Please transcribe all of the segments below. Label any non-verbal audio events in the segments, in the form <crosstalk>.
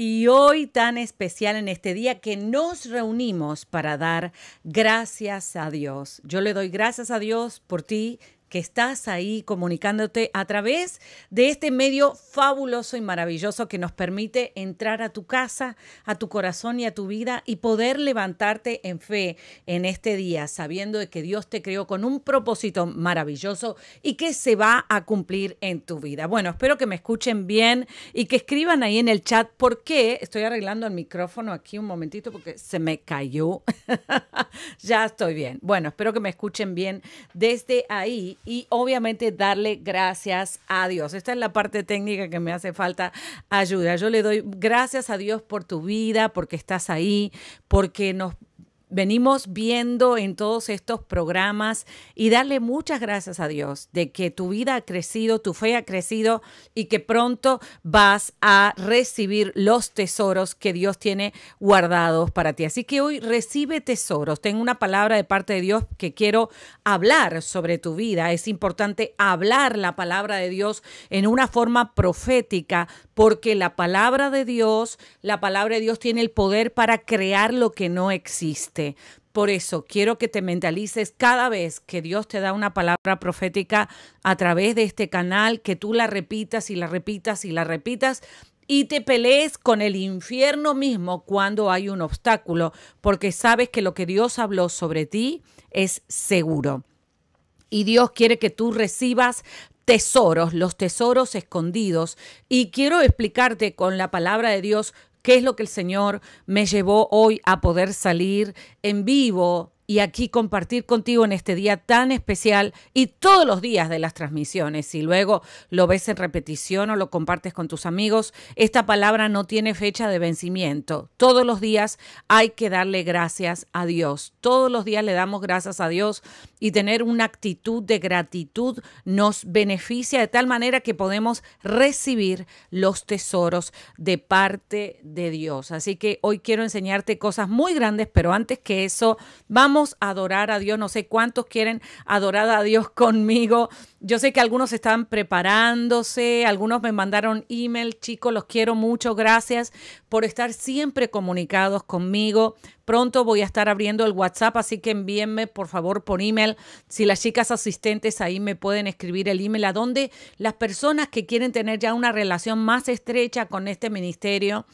Y hoy tan especial en este día que nos reunimos para dar gracias a Dios. Yo le doy gracias a Dios por ti que estás ahí comunicándote a través de este medio fabuloso y maravilloso que nos permite entrar a tu casa, a tu corazón y a tu vida y poder levantarte en fe en este día, sabiendo de que Dios te creó con un propósito maravilloso y que se va a cumplir en tu vida. Bueno, espero que me escuchen bien y que escriban ahí en el chat por qué estoy arreglando el micrófono aquí un momentito porque se me cayó. <laughs> ya estoy bien. Bueno, espero que me escuchen bien desde ahí y obviamente darle gracias a Dios. Esta es la parte técnica que me hace falta ayuda. Yo le doy gracias a Dios por tu vida, porque estás ahí, porque nos venimos viendo en todos estos programas y darle muchas gracias a Dios de que tu vida ha crecido, tu fe ha crecido y que pronto vas a recibir los tesoros que Dios tiene guardados para ti. Así que hoy recibe tesoros. Tengo una palabra de parte de Dios que quiero hablar sobre tu vida. Es importante hablar la palabra de Dios en una forma profética porque la palabra de Dios, la palabra de Dios tiene el poder para crear lo que no existe. Por eso quiero que te mentalices cada vez que Dios te da una palabra profética a través de este canal, que tú la repitas y la repitas y la repitas y te pelees con el infierno mismo cuando hay un obstáculo, porque sabes que lo que Dios habló sobre ti es seguro. Y Dios quiere que tú recibas tesoros, los tesoros escondidos. Y quiero explicarte con la palabra de Dios qué es lo que el Señor me llevó hoy a poder salir en vivo y aquí compartir contigo en este día tan especial y todos los días de las transmisiones. Si luego lo ves en repetición o lo compartes con tus amigos, esta palabra no tiene fecha de vencimiento. Todos los días hay que darle gracias a Dios. Todos los días le damos gracias a Dios y tener una actitud de gratitud nos beneficia de tal manera que podemos recibir los tesoros de parte de Dios. Así que hoy quiero enseñarte cosas muy grandes, pero antes que eso, vamos a adorar a Dios. No sé cuántos quieren adorar a Dios conmigo. Yo sé que algunos están preparándose, algunos me mandaron email, chicos, los quiero mucho. Gracias por estar siempre comunicados conmigo. Pronto voy a estar abriendo el WhatsApp, así que envíenme por favor por email. Si las chicas asistentes ahí me pueden escribir el email a donde las personas que quieren tener ya una relación más estrecha con este ministerio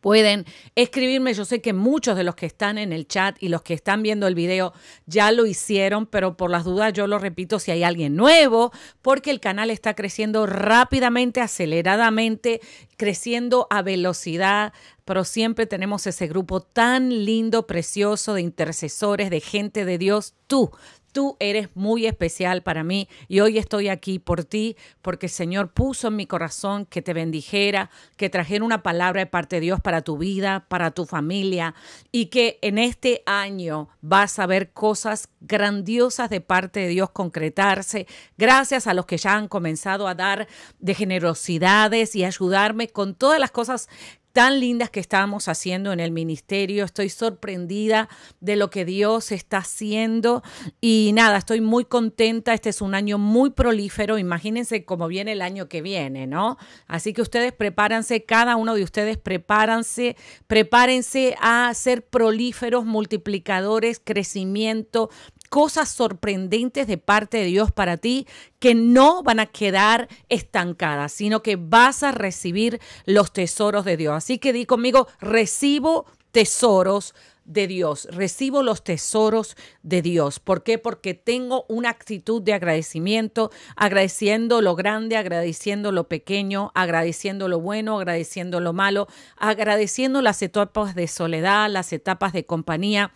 Pueden escribirme, yo sé que muchos de los que están en el chat y los que están viendo el video ya lo hicieron, pero por las dudas yo lo repito si hay alguien nuevo, porque el canal está creciendo rápidamente, aceleradamente, creciendo a velocidad, pero siempre tenemos ese grupo tan lindo, precioso de intercesores, de gente de Dios, tú, Tú eres muy especial para mí y hoy estoy aquí por ti porque el Señor puso en mi corazón que te bendijera, que trajera una palabra de parte de Dios para tu vida, para tu familia y que en este año vas a ver cosas grandiosas de parte de Dios concretarse. Gracias a los que ya han comenzado a dar de generosidades y ayudarme con todas las cosas tan lindas que estamos haciendo en el ministerio. Estoy sorprendida de lo que Dios está haciendo y nada, estoy muy contenta. Este es un año muy prolífero. Imagínense cómo viene el año que viene, ¿no? Así que ustedes prepárense, cada uno de ustedes prepárense, prepárense a ser prolíferos, multiplicadores, crecimiento, cosas sorprendentes de parte de Dios para ti que no van a quedar estancadas, sino que vas a recibir los tesoros de Dios. Así que di conmigo, recibo tesoros de Dios, recibo los tesoros de Dios. ¿Por qué? Porque tengo una actitud de agradecimiento, agradeciendo lo grande, agradeciendo lo pequeño, agradeciendo lo bueno, agradeciendo lo malo, agradeciendo las etapas de soledad, las etapas de compañía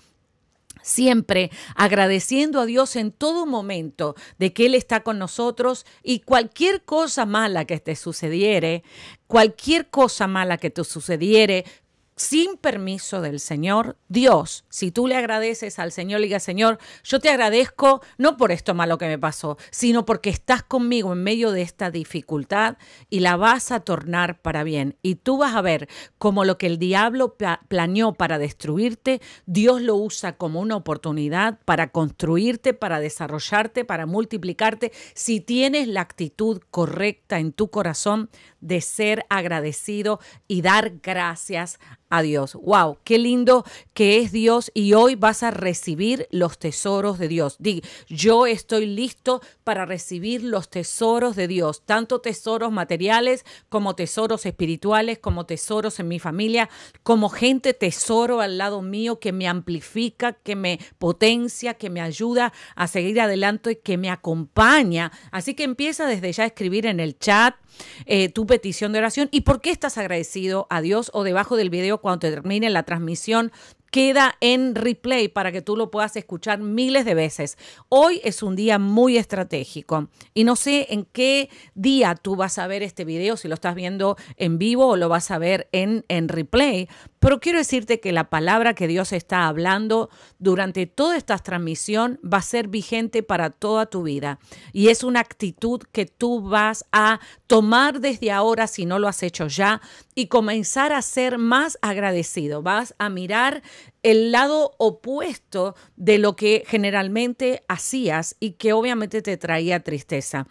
siempre agradeciendo a Dios en todo momento de que Él está con nosotros y cualquier cosa mala que te sucediere, cualquier cosa mala que te sucediere, sin permiso del Señor, Dios, si tú le agradeces al Señor, le digas, Señor, yo te agradezco no por esto malo que me pasó, sino porque estás conmigo en medio de esta dificultad y la vas a tornar para bien. Y tú vas a ver como lo que el diablo planeó para destruirte, Dios lo usa como una oportunidad para construirte, para desarrollarte, para multiplicarte, si tienes la actitud correcta en tu corazón de ser agradecido y dar gracias a Dios. Wow, qué lindo que es Dios y hoy vas a recibir los tesoros de Dios. Di, yo estoy listo para recibir los tesoros de Dios, tanto tesoros materiales como tesoros espirituales, como tesoros en mi familia, como gente tesoro al lado mío que me amplifica, que me potencia, que me ayuda a seguir adelante y que me acompaña. Así que empieza desde ya a escribir en el chat eh, tu petición de oración y por qué estás agradecido a Dios o debajo del video cuando termine la transmisión queda en replay para que tú lo puedas escuchar miles de veces. Hoy es un día muy estratégico y no sé en qué día tú vas a ver este video, si lo estás viendo en vivo o lo vas a ver en, en replay, pero quiero decirte que la palabra que Dios está hablando durante toda esta transmisión va a ser vigente para toda tu vida y es una actitud que tú vas a tomar desde ahora si no lo has hecho ya y comenzar a ser más agradecido. Vas a mirar el lado opuesto de lo que generalmente hacías y que obviamente te traía tristeza.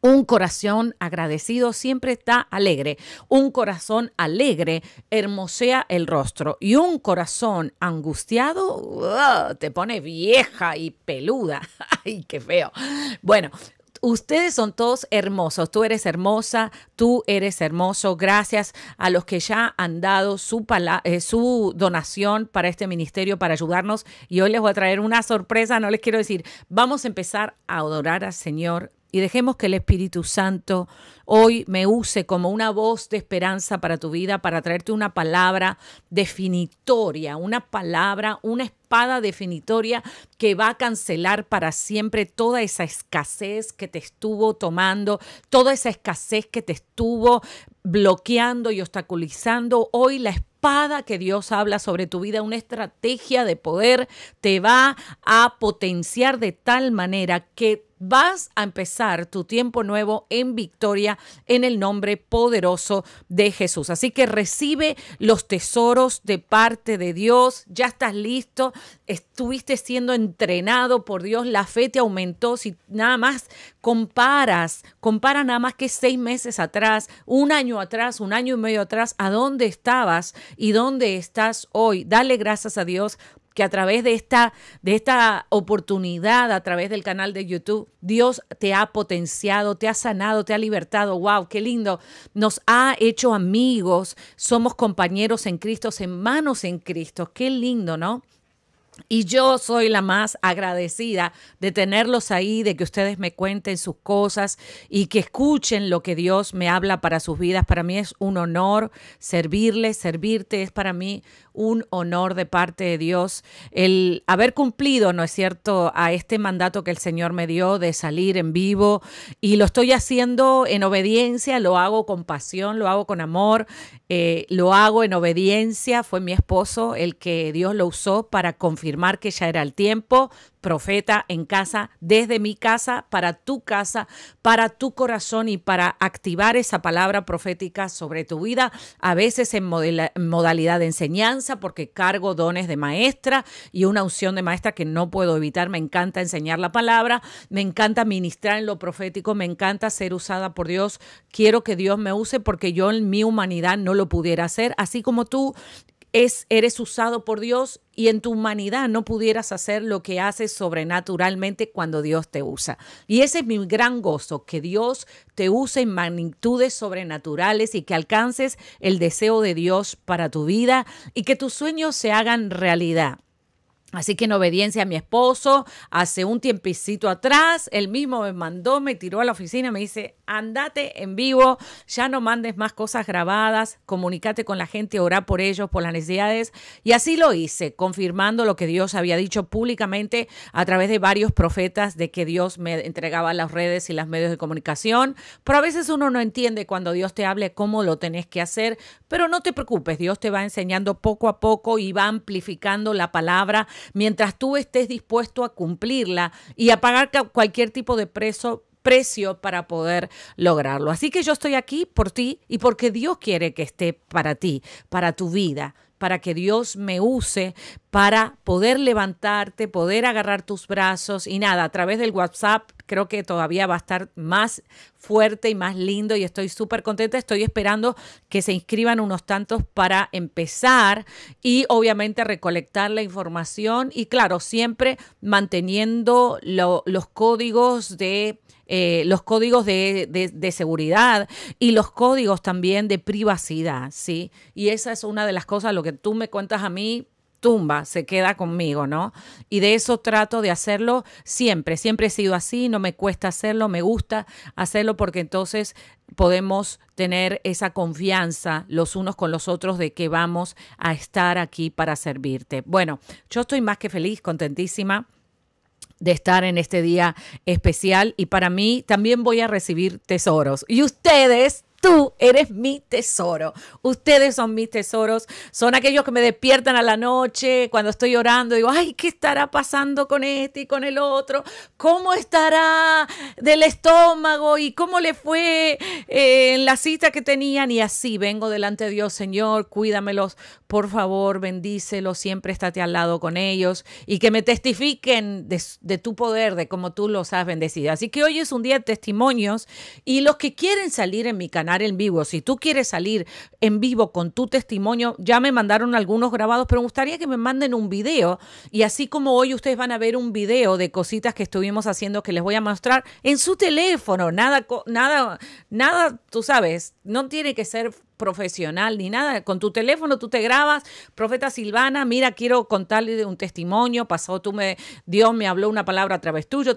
Un corazón agradecido siempre está alegre. Un corazón alegre hermosea el rostro. Y un corazón angustiado te pone vieja y peluda. <laughs> ¡Ay, qué feo! Bueno, ustedes son todos hermosos. Tú eres hermosa, tú eres hermoso. Gracias a los que ya han dado su, eh, su donación para este ministerio, para ayudarnos. Y hoy les voy a traer una sorpresa, no les quiero decir. Vamos a empezar a adorar al Señor y dejemos que el Espíritu Santo hoy me use como una voz de esperanza para tu vida, para traerte una palabra definitoria, una palabra, una espada definitoria que va a cancelar para siempre toda esa escasez que te estuvo tomando, toda esa escasez que te estuvo bloqueando y obstaculizando. Hoy la espada que Dios habla sobre tu vida, una estrategia de poder, te va a potenciar de tal manera que vas a empezar tu tiempo nuevo en victoria en el nombre poderoso de Jesús. Así que recibe los tesoros de parte de Dios, ya estás listo, estuviste siendo entrenado por Dios, la fe te aumentó, si nada más comparas, compara nada más que seis meses atrás, un año atrás, un año y medio atrás, a dónde estabas y dónde estás hoy. Dale gracias a Dios que a través de esta, de esta oportunidad, a través del canal de YouTube, Dios te ha potenciado, te ha sanado, te ha libertado. ¡Wow! ¡Qué lindo! Nos ha hecho amigos, somos compañeros en Cristo, hermanos en Cristo. ¡Qué lindo, ¿no? Y yo soy la más agradecida de tenerlos ahí, de que ustedes me cuenten sus cosas y que escuchen lo que Dios me habla para sus vidas. Para mí es un honor servirles, servirte es para mí un honor de parte de Dios el haber cumplido, ¿no es cierto?, a este mandato que el Señor me dio de salir en vivo y lo estoy haciendo en obediencia, lo hago con pasión, lo hago con amor, eh, lo hago en obediencia. Fue mi esposo el que Dios lo usó para confirmar que ya era el tiempo, profeta en casa, desde mi casa, para tu casa, para tu corazón y para activar esa palabra profética sobre tu vida, a veces en modalidad de enseñanza, porque cargo dones de maestra y una unción de maestra que no puedo evitar. Me encanta enseñar la palabra, me encanta ministrar en lo profético, me encanta ser usada por Dios. Quiero que Dios me use porque yo en mi humanidad no lo pudiera hacer, así como tú es, eres usado por Dios y en tu humanidad no pudieras hacer lo que haces sobrenaturalmente cuando Dios te usa. Y ese es mi gran gozo, que Dios te use en magnitudes sobrenaturales y que alcances el deseo de Dios para tu vida y que tus sueños se hagan realidad. Así que en obediencia a mi esposo, hace un tiempecito atrás, él mismo me mandó, me tiró a la oficina, me dice, andate en vivo, ya no mandes más cosas grabadas, comunícate con la gente, orá por ellos, por las necesidades. Y así lo hice, confirmando lo que Dios había dicho públicamente a través de varios profetas de que Dios me entregaba las redes y los medios de comunicación. Pero a veces uno no entiende cuando Dios te hable cómo lo tenés que hacer, pero no te preocupes, Dios te va enseñando poco a poco y va amplificando la palabra mientras tú estés dispuesto a cumplirla y a pagar cualquier tipo de precio para poder lograrlo. Así que yo estoy aquí por ti y porque Dios quiere que esté para ti, para tu vida, para que Dios me use para poder levantarte, poder agarrar tus brazos y nada, a través del WhatsApp creo que todavía va a estar más fuerte y más lindo y estoy súper contenta. Estoy esperando que se inscriban unos tantos para empezar y obviamente recolectar la información y claro, siempre manteniendo los códigos de eh, los códigos de, de, seguridad y los códigos también de privacidad, ¿sí? Y esa es una de las cosas, lo que tú me cuentas a mí, tumba, se queda conmigo, ¿no? Y de eso trato de hacerlo siempre, siempre he sido así, no me cuesta hacerlo, me gusta hacerlo porque entonces podemos tener esa confianza los unos con los otros de que vamos a estar aquí para servirte. Bueno, yo estoy más que feliz, contentísima de estar en este día especial y para mí también voy a recibir tesoros. Y ustedes Tú eres mi tesoro. Ustedes son mis tesoros. Son aquellos que me despiertan a la noche cuando estoy orando. Digo, ay, ¿qué estará pasando con este y con el otro? ¿Cómo estará del estómago? ¿Y cómo le fue eh, en la cita que tenían? Y así vengo delante de Dios, Señor, cuídamelos, por favor, bendícelos, siempre estate al lado con ellos y que me testifiquen de, de tu poder, de cómo tú los has bendecido. Así que hoy es un día de testimonios y los que quieren salir en mi canal, en vivo. Si tú quieres salir en vivo con tu testimonio, ya me mandaron algunos grabados, pero me gustaría que me manden un video. Y así como hoy ustedes van a ver un video de cositas que estuvimos haciendo que les voy a mostrar en su teléfono. Nada, nada, nada, tú sabes, no tiene que ser profesional ni nada. Con tu teléfono tú te grabas, profeta Silvana, mira, quiero contarle un testimonio, pasó, tú me, Dios me habló una palabra a través tuyo,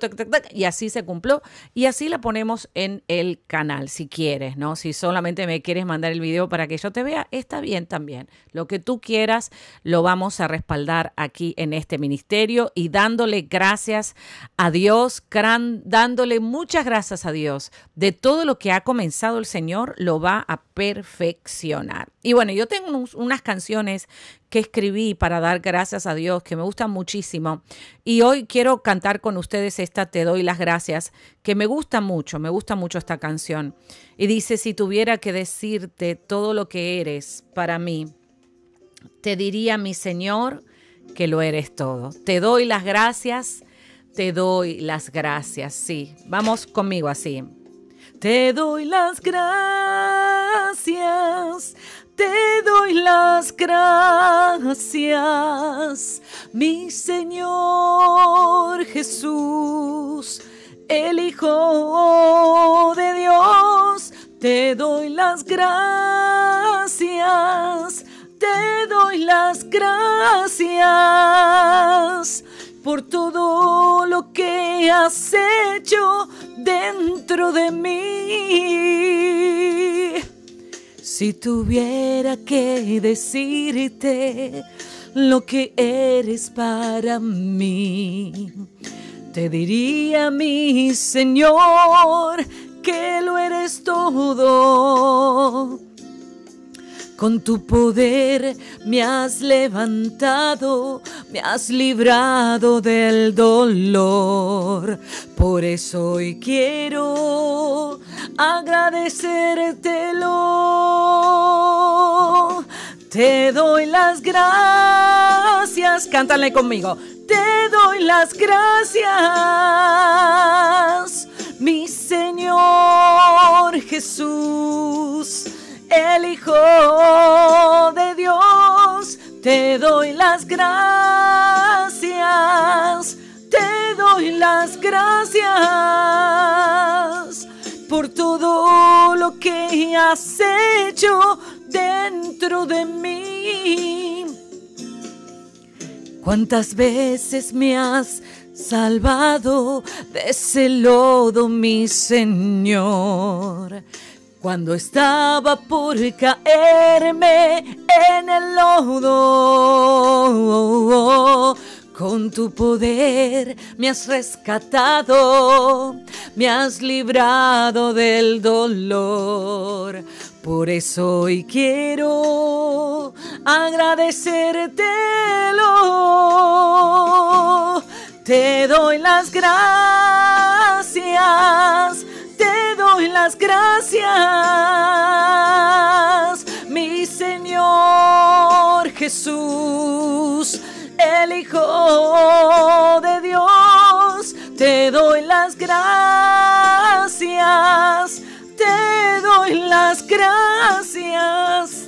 y así se cumplió. Y así la ponemos en el canal, si quieres, ¿no? Si solamente me quieres mandar el video para que yo te vea, está bien también. Lo que tú quieras, lo vamos a respaldar aquí en este ministerio y dándole gracias a Dios, dándole muchas gracias a Dios de todo lo que ha comenzado el Señor, lo va a perfeccionar. Y bueno, yo tengo unas canciones que escribí para dar gracias a Dios que me gustan muchísimo. Y hoy quiero cantar con ustedes esta Te doy las gracias, que me gusta mucho, me gusta mucho esta canción. Y dice, si tuviera que decirte todo lo que eres para mí, te diría, mi Señor, que lo eres todo. Te doy las gracias, te doy las gracias, sí. Vamos conmigo así. Te doy las gracias, te doy las gracias, mi Señor Jesús, el Hijo de Dios. Te doy las gracias, te doy las gracias por todo lo que has hecho dentro de mí. Si tuviera que decirte lo que eres para mí, te diría mi Señor que lo eres todo con tu poder me has levantado, me has librado del dolor. Por eso hoy quiero agradecértelo. Te doy las gracias. Cántale conmigo. Te doy las gracias, mi Señor Jesús el Hijo de Dios. Te doy las gracias, te doy las gracias por todo lo que has hecho dentro de mí. cuántas veces me has salvado de ese lodo, mi Señor. Cuando estaba por caerme en el lodo, con tu poder me has rescatado, me has librado del dolor. Por eso hoy quiero agradecértelo. Te doy las gracias, doy las gracias, mi Señor Jesús el Hijo de Dios. Te doy las gracias, te doy las gracias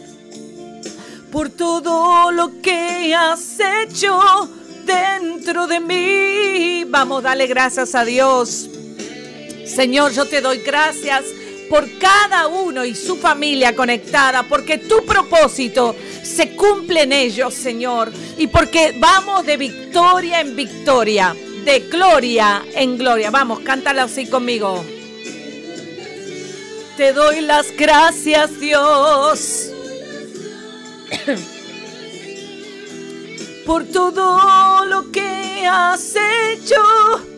por todo lo que has hecho dentro de mí. Vamos, dale gracias a Dios. Señor, yo te doy gracias por cada uno y su familia conectada, porque tu propósito se cumple en ellos, Señor, y porque vamos de victoria en victoria, de gloria en gloria. Vamos, cántalo así conmigo. Te doy las gracias, Dios, <coughs> por todo lo que has hecho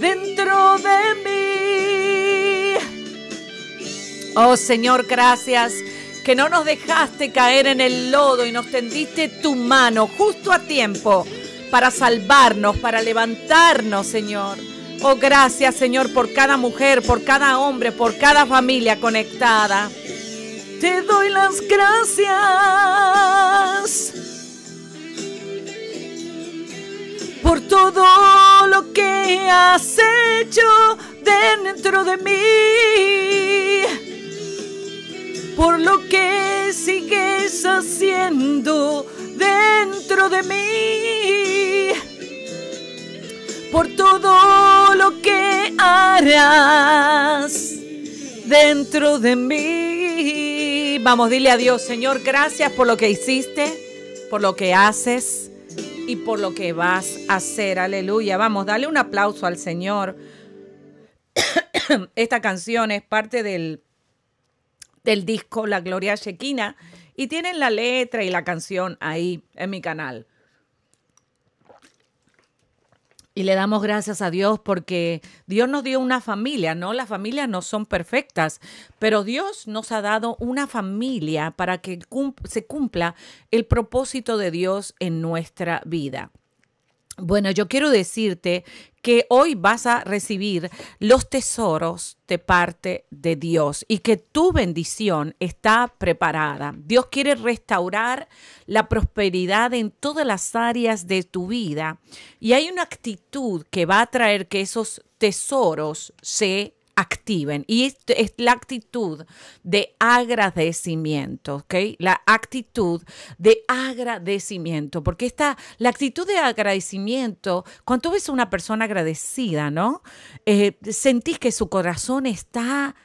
dentro de mí. Oh Señor, gracias que no nos dejaste caer en el lodo y nos tendiste tu mano justo a tiempo para salvarnos, para levantarnos, Señor. Oh, gracias, Señor, por cada mujer, por cada hombre, por cada familia conectada. Te doy las gracias por todo lo que has hecho dentro de mí. Por lo que sigues haciendo dentro de mí, por todo lo que harás dentro de mí. Vamos, dile a Dios, Señor, gracias por lo que hiciste, por lo que haces y por lo que vas a hacer. Aleluya. Vamos, dale un aplauso al Señor. <coughs> Esta canción es parte del del disco La Gloria Shequina y tienen la letra y la canción ahí en mi canal. Y le damos gracias a Dios porque Dios nos dio una familia, ¿no? Las familias no son perfectas, pero Dios nos ha dado una familia para que se cumpla el propósito de Dios en nuestra vida. Bueno, yo quiero decirte que hoy vas a recibir los tesoros de parte de Dios y que tu bendición está preparada. Dios quiere restaurar la prosperidad en todas las áreas de tu vida y hay una actitud que va a traer que esos tesoros se activen. Y esto es la actitud de agradecimiento, ¿ok? La actitud de agradecimiento, porque esta, la actitud de agradecimiento, cuando ves a una persona agradecida, ¿no? Eh, sentís que su corazón está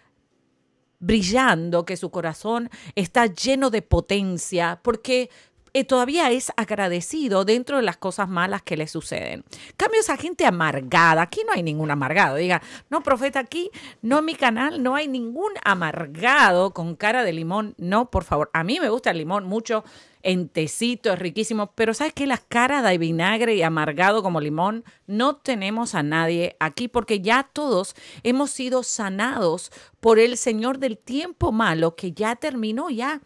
brillando, que su corazón está lleno de potencia, porque eh, todavía es agradecido dentro de las cosas malas que le suceden. Cambio esa gente amargada, aquí no hay ningún amargado, diga, no, profeta, aquí no en mi canal no hay ningún amargado con cara de limón, no, por favor, a mí me gusta el limón mucho, en tecito, es riquísimo, pero ¿sabes qué? Las caras de vinagre y amargado como limón, no tenemos a nadie aquí porque ya todos hemos sido sanados por el Señor del tiempo malo que ya terminó, ya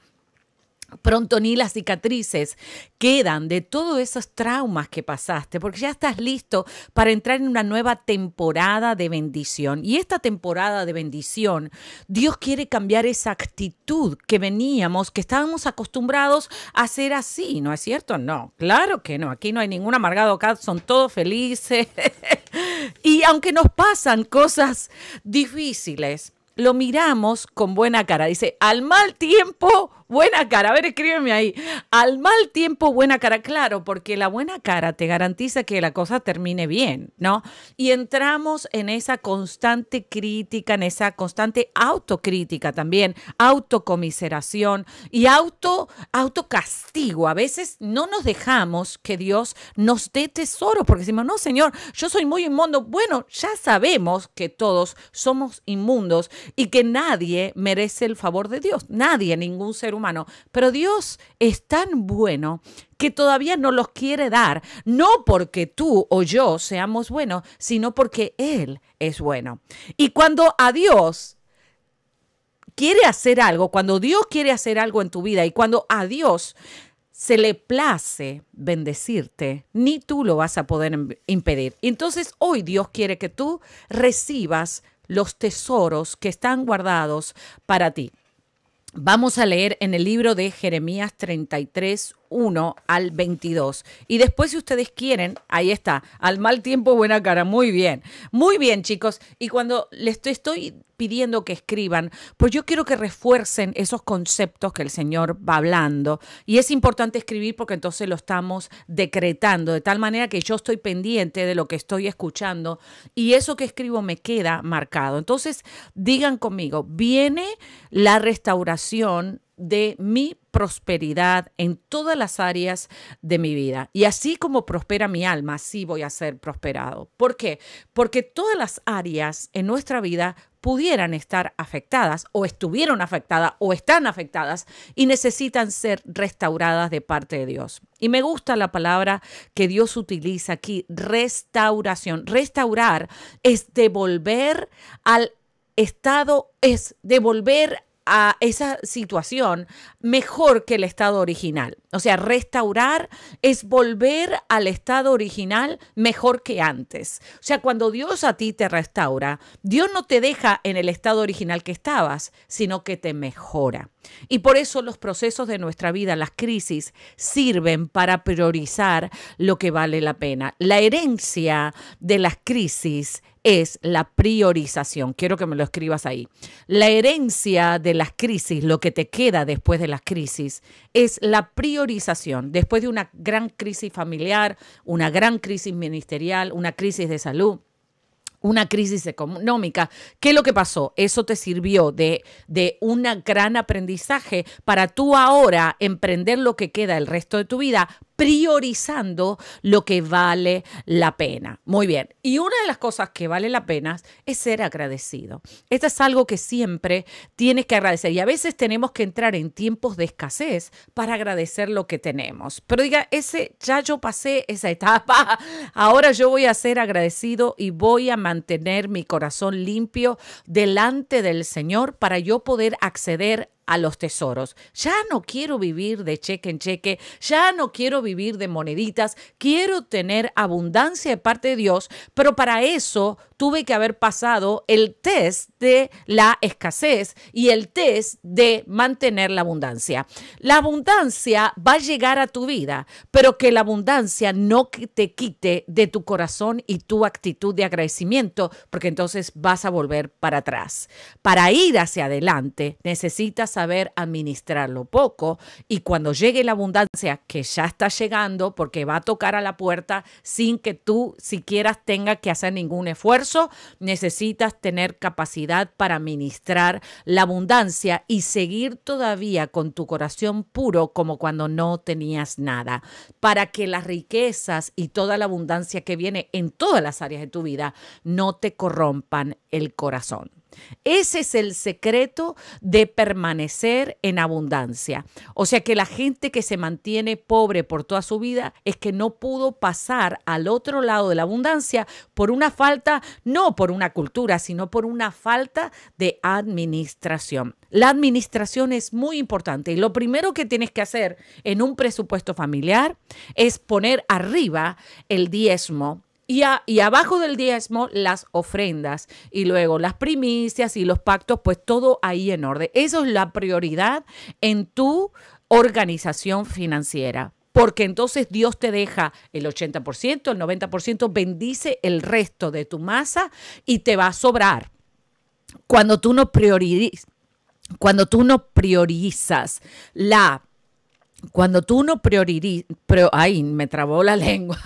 Pronto ni las cicatrices quedan de todos esos traumas que pasaste, porque ya estás listo para entrar en una nueva temporada de bendición. Y esta temporada de bendición, Dios quiere cambiar esa actitud que veníamos, que estábamos acostumbrados a ser así, ¿no es cierto? No, claro que no, aquí no hay ningún amargado, son todos felices. <laughs> y aunque nos pasan cosas difíciles, lo miramos con buena cara. Dice, al mal tiempo, buena cara. A ver, escríbeme ahí. Al mal tiempo, buena cara. Claro, porque la buena cara te garantiza que la cosa termine bien, ¿no? Y entramos en esa constante crítica, en esa constante autocrítica también, autocomiseración y auto, autocastigo. A veces no nos dejamos que Dios nos dé tesoro porque decimos, no, Señor, yo soy muy inmundo. Bueno, ya sabemos que todos somos inmundos y que nadie merece el favor de Dios. Nadie, ningún ser humano. Pero Dios es tan bueno que todavía no los quiere dar, no porque tú o yo seamos buenos, sino porque Él es bueno. Y cuando a Dios quiere hacer algo, cuando Dios quiere hacer algo en tu vida y cuando a Dios se le place bendecirte, ni tú lo vas a poder impedir. Entonces hoy Dios quiere que tú recibas los tesoros que están guardados para ti. Vamos a leer en el libro de Jeremías 33, 1 al 22. Y después, si ustedes quieren, ahí está, al mal tiempo, buena cara. Muy bien, muy bien, chicos. Y cuando les estoy pidiendo que escriban, pues yo quiero que refuercen esos conceptos que el Señor va hablando. Y es importante escribir porque entonces lo estamos decretando, de tal manera que yo estoy pendiente de lo que estoy escuchando y eso que escribo me queda marcado. Entonces, digan conmigo, viene la restauración de mi prosperidad en todas las áreas de mi vida. Y así como prospera mi alma, así voy a ser prosperado. ¿Por qué? Porque todas las áreas en nuestra vida pudieran estar afectadas o estuvieron afectadas o están afectadas y necesitan ser restauradas de parte de Dios. Y me gusta la palabra que Dios utiliza aquí, restauración. Restaurar es devolver al estado, es devolver a esa situación mejor que el estado original. O sea, restaurar es volver al estado original mejor que antes. O sea, cuando Dios a ti te restaura, Dios no te deja en el estado original que estabas, sino que te mejora. Y por eso los procesos de nuestra vida, las crisis, sirven para priorizar lo que vale la pena. La herencia de las crisis es la priorización. Quiero que me lo escribas ahí. La herencia de las crisis, lo que te queda después de las crisis, es la priorización. Después de una gran crisis familiar, una gran crisis ministerial, una crisis de salud una crisis económica. ¿Qué es lo que pasó? Eso te sirvió de, de un gran aprendizaje para tú ahora emprender lo que queda el resto de tu vida priorizando lo que vale la pena. Muy bien. Y una de las cosas que vale la pena es ser agradecido. Esto es algo que siempre tienes que agradecer. Y a veces tenemos que entrar en tiempos de escasez para agradecer lo que tenemos. Pero diga, ese ya yo pasé esa <laughs> etapa. Ahora yo voy a ser agradecido y voy a mantener mi corazón limpio delante del Señor para yo poder acceder a los tesoros. Ya no quiero vivir de cheque en cheque, ya no quiero vivir de moneditas, quiero tener abundancia de parte de Dios, pero para eso tuve que haber pasado el test de la escasez y el test de mantener la abundancia. La abundancia va a llegar a tu vida, pero que la abundancia no te quite de tu corazón y tu actitud de agradecimiento, porque entonces vas a volver para atrás. Para ir hacia adelante necesitas saber administrarlo poco y cuando llegue la abundancia, que ya está llegando porque va a tocar a la puerta sin que tú siquiera tengas que hacer ningún esfuerzo, necesitas tener capacidad para ministrar la abundancia y seguir todavía con tu corazón puro como cuando no tenías nada, para que las riquezas y toda la abundancia que viene en todas las áreas de tu vida no te corrompan el corazón. Ese es el secreto de permanecer en abundancia. O sea que la gente que se mantiene pobre por toda su vida es que no pudo pasar al otro lado de la abundancia por una falta, no por una cultura, sino por una falta de administración. La administración es muy importante y lo primero que tienes que hacer en un presupuesto familiar es poner arriba el diezmo y, abajo del diezmo, las ofrendas y luego las primicias y los pactos, pues todo ahí en orden. Eso es la prioridad en tu organización financiera. Porque entonces Dios te deja el 80%, el 90%, bendice el resto de tu masa y te va a sobrar. Cuando tú no priorizas cuando tú no priorizas la cuando tú no priorizas, ay, me trabó la <laughs> lengua,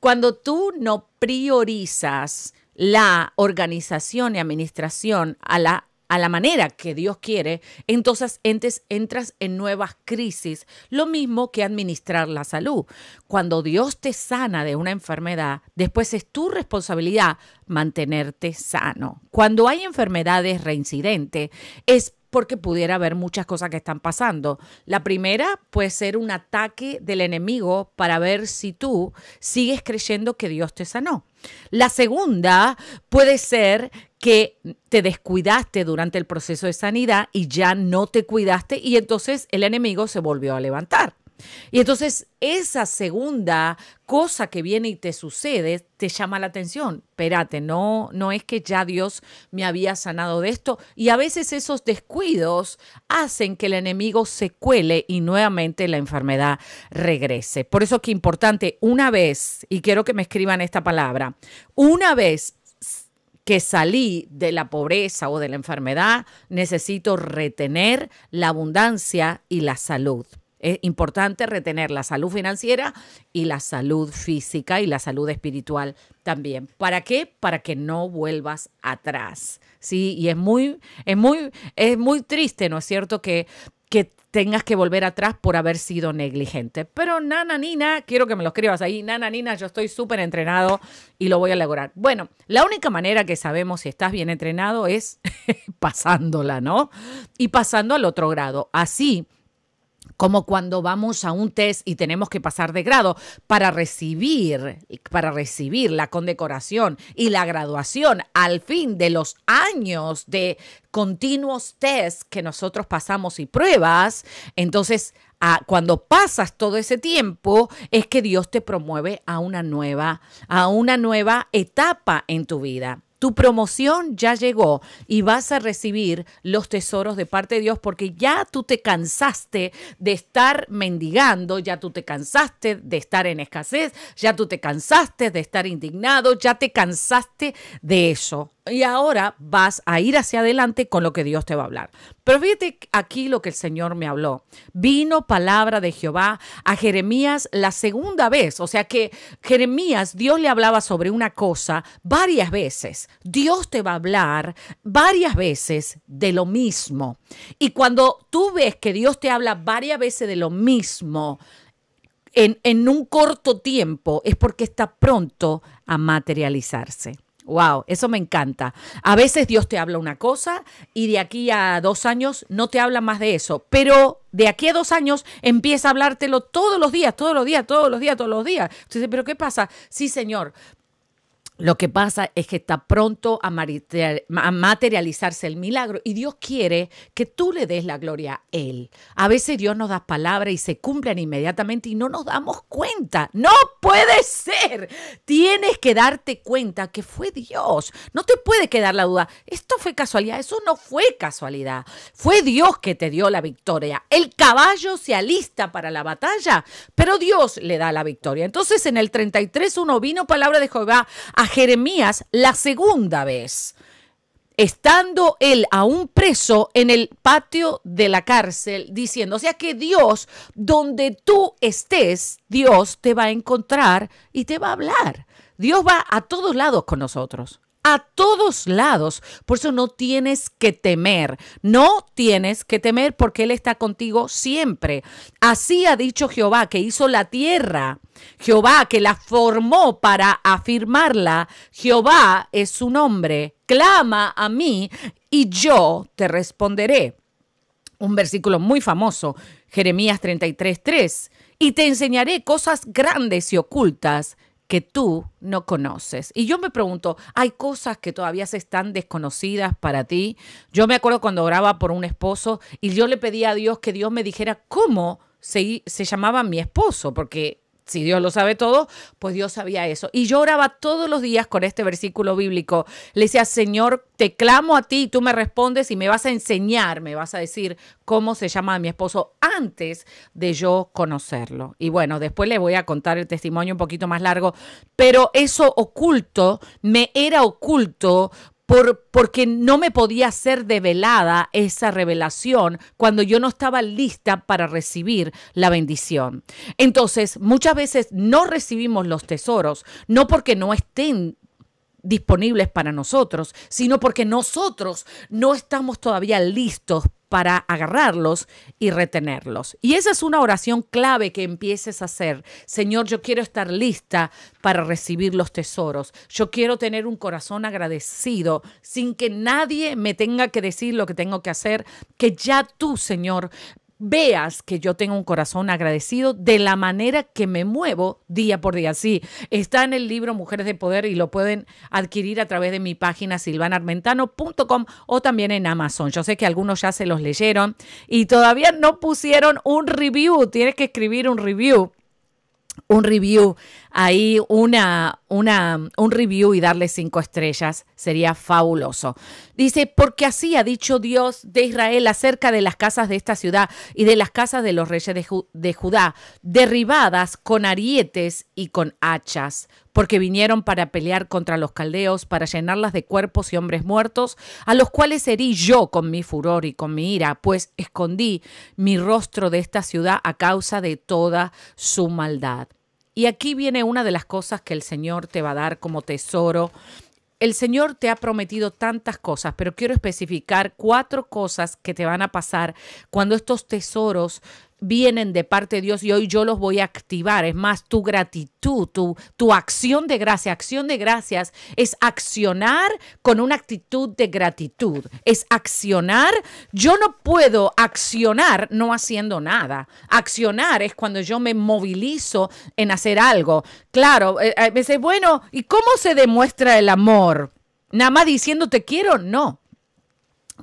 cuando tú no priorizas la organización y administración a la a la manera que Dios quiere, entonces entras en nuevas crisis, lo mismo que administrar la salud. Cuando Dios te sana de una enfermedad, después es tu responsabilidad mantenerte sano. Cuando hay enfermedades reincidentes, es porque pudiera haber muchas cosas que están pasando. La primera puede ser un ataque del enemigo para ver si tú sigues creyendo que Dios te sanó. La segunda puede ser que te descuidaste durante el proceso de sanidad y ya no te cuidaste y entonces el enemigo se volvió a levantar. Y entonces esa segunda cosa que viene y te sucede te llama la atención. Espérate, no, no es que ya Dios me había sanado de esto. Y a veces esos descuidos hacen que el enemigo se cuele y nuevamente la enfermedad regrese. Por eso que importante, una vez, y quiero que me escriban esta palabra, una vez que salí de la pobreza o de la enfermedad, necesito retener la abundancia y la salud. Es importante retener la salud financiera y la salud física y la salud espiritual también. ¿Para qué? Para que no vuelvas atrás. Sí, y es muy, es muy, es muy triste, ¿no es cierto? Que, que tengas que volver atrás por haber sido negligente. Pero nana, nina, quiero que me lo escribas ahí. Nana, nina, yo estoy súper entrenado y lo voy a lograr. Bueno, la única manera que sabemos si estás bien entrenado es <laughs> pasándola, ¿no? Y pasando al otro grado. Así como cuando vamos a un test y tenemos que pasar de grado para recibir, para recibir la condecoración y la graduación al fin de los años de continuos test que nosotros pasamos y pruebas, entonces cuando pasas todo ese tiempo es que Dios te promueve a una nueva, a una nueva etapa en tu vida. Tu promoción ya llegó y vas a recibir los tesoros de parte de Dios porque ya tú te cansaste de estar mendigando, ya tú te cansaste de estar en escasez, ya tú te cansaste de estar indignado, ya te cansaste de eso y ahora vas a ir hacia adelante con lo que Dios te va a hablar. Pero fíjate aquí lo que el Señor me habló. Vino palabra de Jehová a Jeremías la segunda vez. O sea que Jeremías, Dios le hablaba sobre una cosa varias veces. Dios te va a hablar varias veces de lo mismo. Y cuando tú ves que Dios te habla varias veces de lo mismo, en, en un corto tiempo, es porque está pronto a materializarse. Wow, eso me encanta. A veces Dios te habla una cosa y de aquí a dos años no te habla más de eso, pero de aquí a dos años empieza a hablártelo todos los días, todos los días, todos los días, todos los días. Entonces, ¿pero qué pasa? Sí, Señor, lo que pasa es que está pronto a materializarse el milagro y Dios quiere que tú le des la gloria a Él. A veces Dios nos da palabras y se cumplen inmediatamente y no nos damos cuenta. No puede ser. Tienes que darte cuenta que fue Dios. No te puede quedar la duda. Esto fue casualidad. Eso no fue casualidad. Fue Dios que te dio la victoria. El caballo se alista para la batalla, pero Dios le da la victoria. Entonces en el 33.1 vino palabra de Jehová a Jeremías la segunda vez, estando él aún preso en el patio de la cárcel, diciendo, o sea que Dios, donde tú estés, Dios te va a encontrar y te va a hablar. Dios va a todos lados con nosotros a todos lados. Por eso no tienes que temer, no tienes que temer porque Él está contigo siempre. Así ha dicho Jehová que hizo la tierra, Jehová que la formó para afirmarla. Jehová es su nombre. Clama a mí y yo te responderé. Un versículo muy famoso, Jeremías 33:3. Y te enseñaré cosas grandes y ocultas que tú no conoces. Y yo me pregunto, ¿hay cosas que todavía se están desconocidas para ti? Yo me acuerdo cuando oraba por un esposo y yo le pedía a Dios que Dios me dijera cómo se, se llamaba mi esposo, porque si Dios lo sabe todo, pues Dios sabía eso. Y yo oraba todos los días con este versículo bíblico. Le decía, Señor, te clamo a ti y tú me respondes y me vas a enseñar, me vas a decir cómo se llama mi esposo antes de yo conocerlo. Y bueno, después le voy a contar el testimonio un poquito más largo, pero eso oculto me era oculto por, porque no me podía ser develada esa revelación cuando yo no estaba lista para recibir la bendición. Entonces, muchas veces no recibimos los tesoros, no porque no estén disponibles para nosotros, sino porque nosotros no estamos todavía listos para agarrarlos y retenerlos. Y esa es una oración clave que empieces a hacer. Señor, yo quiero estar lista para recibir los tesoros. Yo quiero tener un corazón agradecido sin que nadie me tenga que decir lo que tengo que hacer, que ya tú, Señor, veas que yo tengo un corazón agradecido de la manera que me muevo día por día. Sí, está en el libro Mujeres de Poder y lo pueden adquirir a través de mi página silvanarmentano.com o también en Amazon. Yo sé que algunos ya se los leyeron y todavía no pusieron un review. Tienes que escribir un review un review, ahí una, una, un review y darle cinco estrellas sería fabuloso. Dice, porque así ha dicho Dios de Israel acerca de las casas de esta ciudad y de las casas de los reyes de, de Judá, derribadas con arietes y con hachas, porque vinieron para pelear contra los caldeos, para llenarlas de cuerpos y hombres muertos, a los cuales herí yo con mi furor y con mi ira, pues escondí mi rostro de esta ciudad a causa de toda su maldad. Y aquí viene una de las cosas que el Señor te va a dar como tesoro. El Señor te ha prometido tantas cosas, pero quiero especificar cuatro cosas que te van a pasar cuando estos tesoros vienen de parte de Dios y hoy yo los voy a activar. Es más, tu gratitud, tu, tu acción de gracia. Acción de gracias es accionar con una actitud de gratitud. Es accionar. Yo no puedo accionar no haciendo nada. Accionar es cuando yo me movilizo en hacer algo. Claro, eh, me dice, bueno, ¿y cómo se demuestra el amor? Nada más diciendo te quiero, no.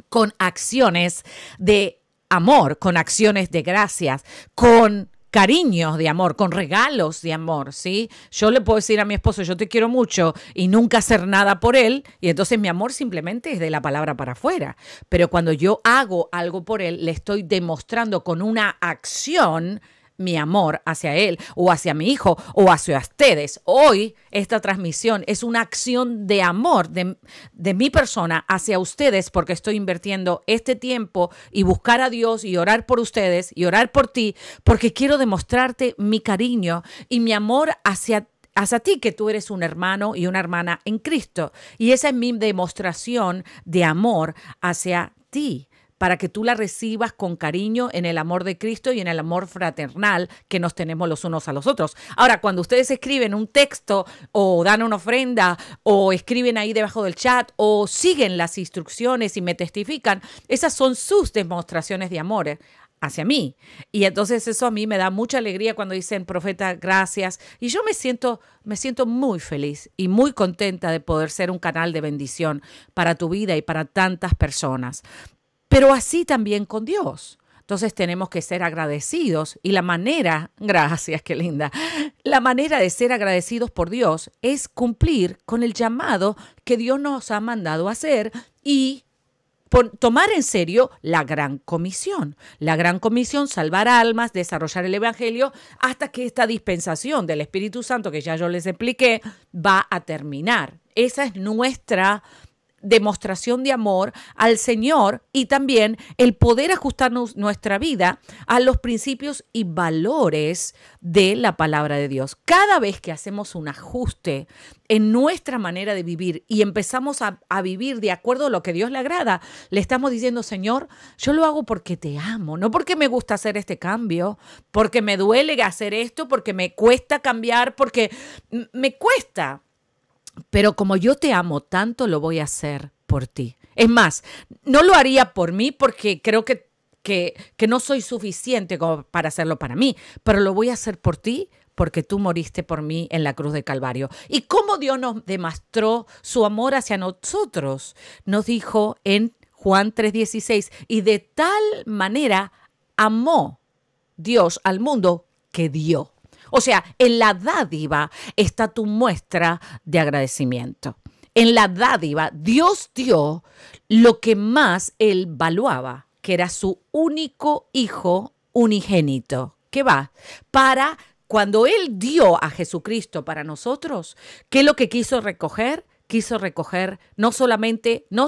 Con acciones de amor, con acciones de gracias, con cariños de amor, con regalos de amor, ¿sí? Yo le puedo decir a mi esposo, yo te quiero mucho y nunca hacer nada por él, y entonces mi amor simplemente es de la palabra para afuera. Pero cuando yo hago algo por él, le estoy demostrando con una acción mi amor hacia él o hacia mi hijo o hacia ustedes. Hoy esta transmisión es una acción de amor de, de, mi persona hacia ustedes porque estoy invirtiendo este tiempo y buscar a Dios y orar por ustedes y orar por ti porque quiero demostrarte mi cariño y mi amor hacia hacia ti que tú eres un hermano y una hermana en Cristo. Y esa es mi demostración de amor hacia ti para que tú la recibas con cariño en el amor de Cristo y en el amor fraternal que nos tenemos los unos a los otros. Ahora, cuando ustedes escriben un texto o dan una ofrenda o escriben ahí debajo del chat o siguen las instrucciones y me testifican, esas son sus demostraciones de amor hacia mí. Y entonces eso a mí me da mucha alegría cuando dicen, profeta, gracias. Y yo me siento, me siento muy feliz y muy contenta de poder ser un canal de bendición para tu vida y para tantas personas pero así también con Dios. Entonces tenemos que ser agradecidos y la manera, <laughs> gracias, qué linda, la manera de ser agradecidos por Dios es cumplir con el llamado que Dios nos ha mandado hacer y tomar en serio la gran comisión. La gran comisión, salvar almas, desarrollar el Evangelio, hasta que esta dispensación del Espíritu Santo, que ya yo les expliqué, va a terminar. Esa es nuestra demostración de amor al Señor y también el poder ajustarnos nuestra vida a los principios y valores de la palabra de Dios. Cada vez que hacemos un ajuste en nuestra manera de vivir y empezamos a, a, vivir de acuerdo a lo que Dios le agrada, le estamos diciendo, Señor, yo lo hago porque te amo, no porque me gusta hacer este cambio, porque me duele hacer esto, porque me cuesta cambiar, porque me cuesta pero como yo te amo tanto, lo voy a hacer por ti. Es más, no lo haría por mí porque creo que, que, que no soy suficiente como para hacerlo para mí, pero lo voy a hacer por ti porque tú moriste por mí en la cruz de Calvario. ¿Y cómo Dios nos demostró su amor hacia nosotros? Nos dijo en Juan 3:16, y de tal manera amó Dios al mundo que dio. O sea, en la dádiva está tu muestra de agradecimiento. En la dádiva, Dios dio lo que más él valuaba, que era su único hijo unigénito. ¿Qué va? Para cuando él dio a Jesucristo para nosotros, ¿qué es lo que quiso recoger? quiso recoger no solamente, no,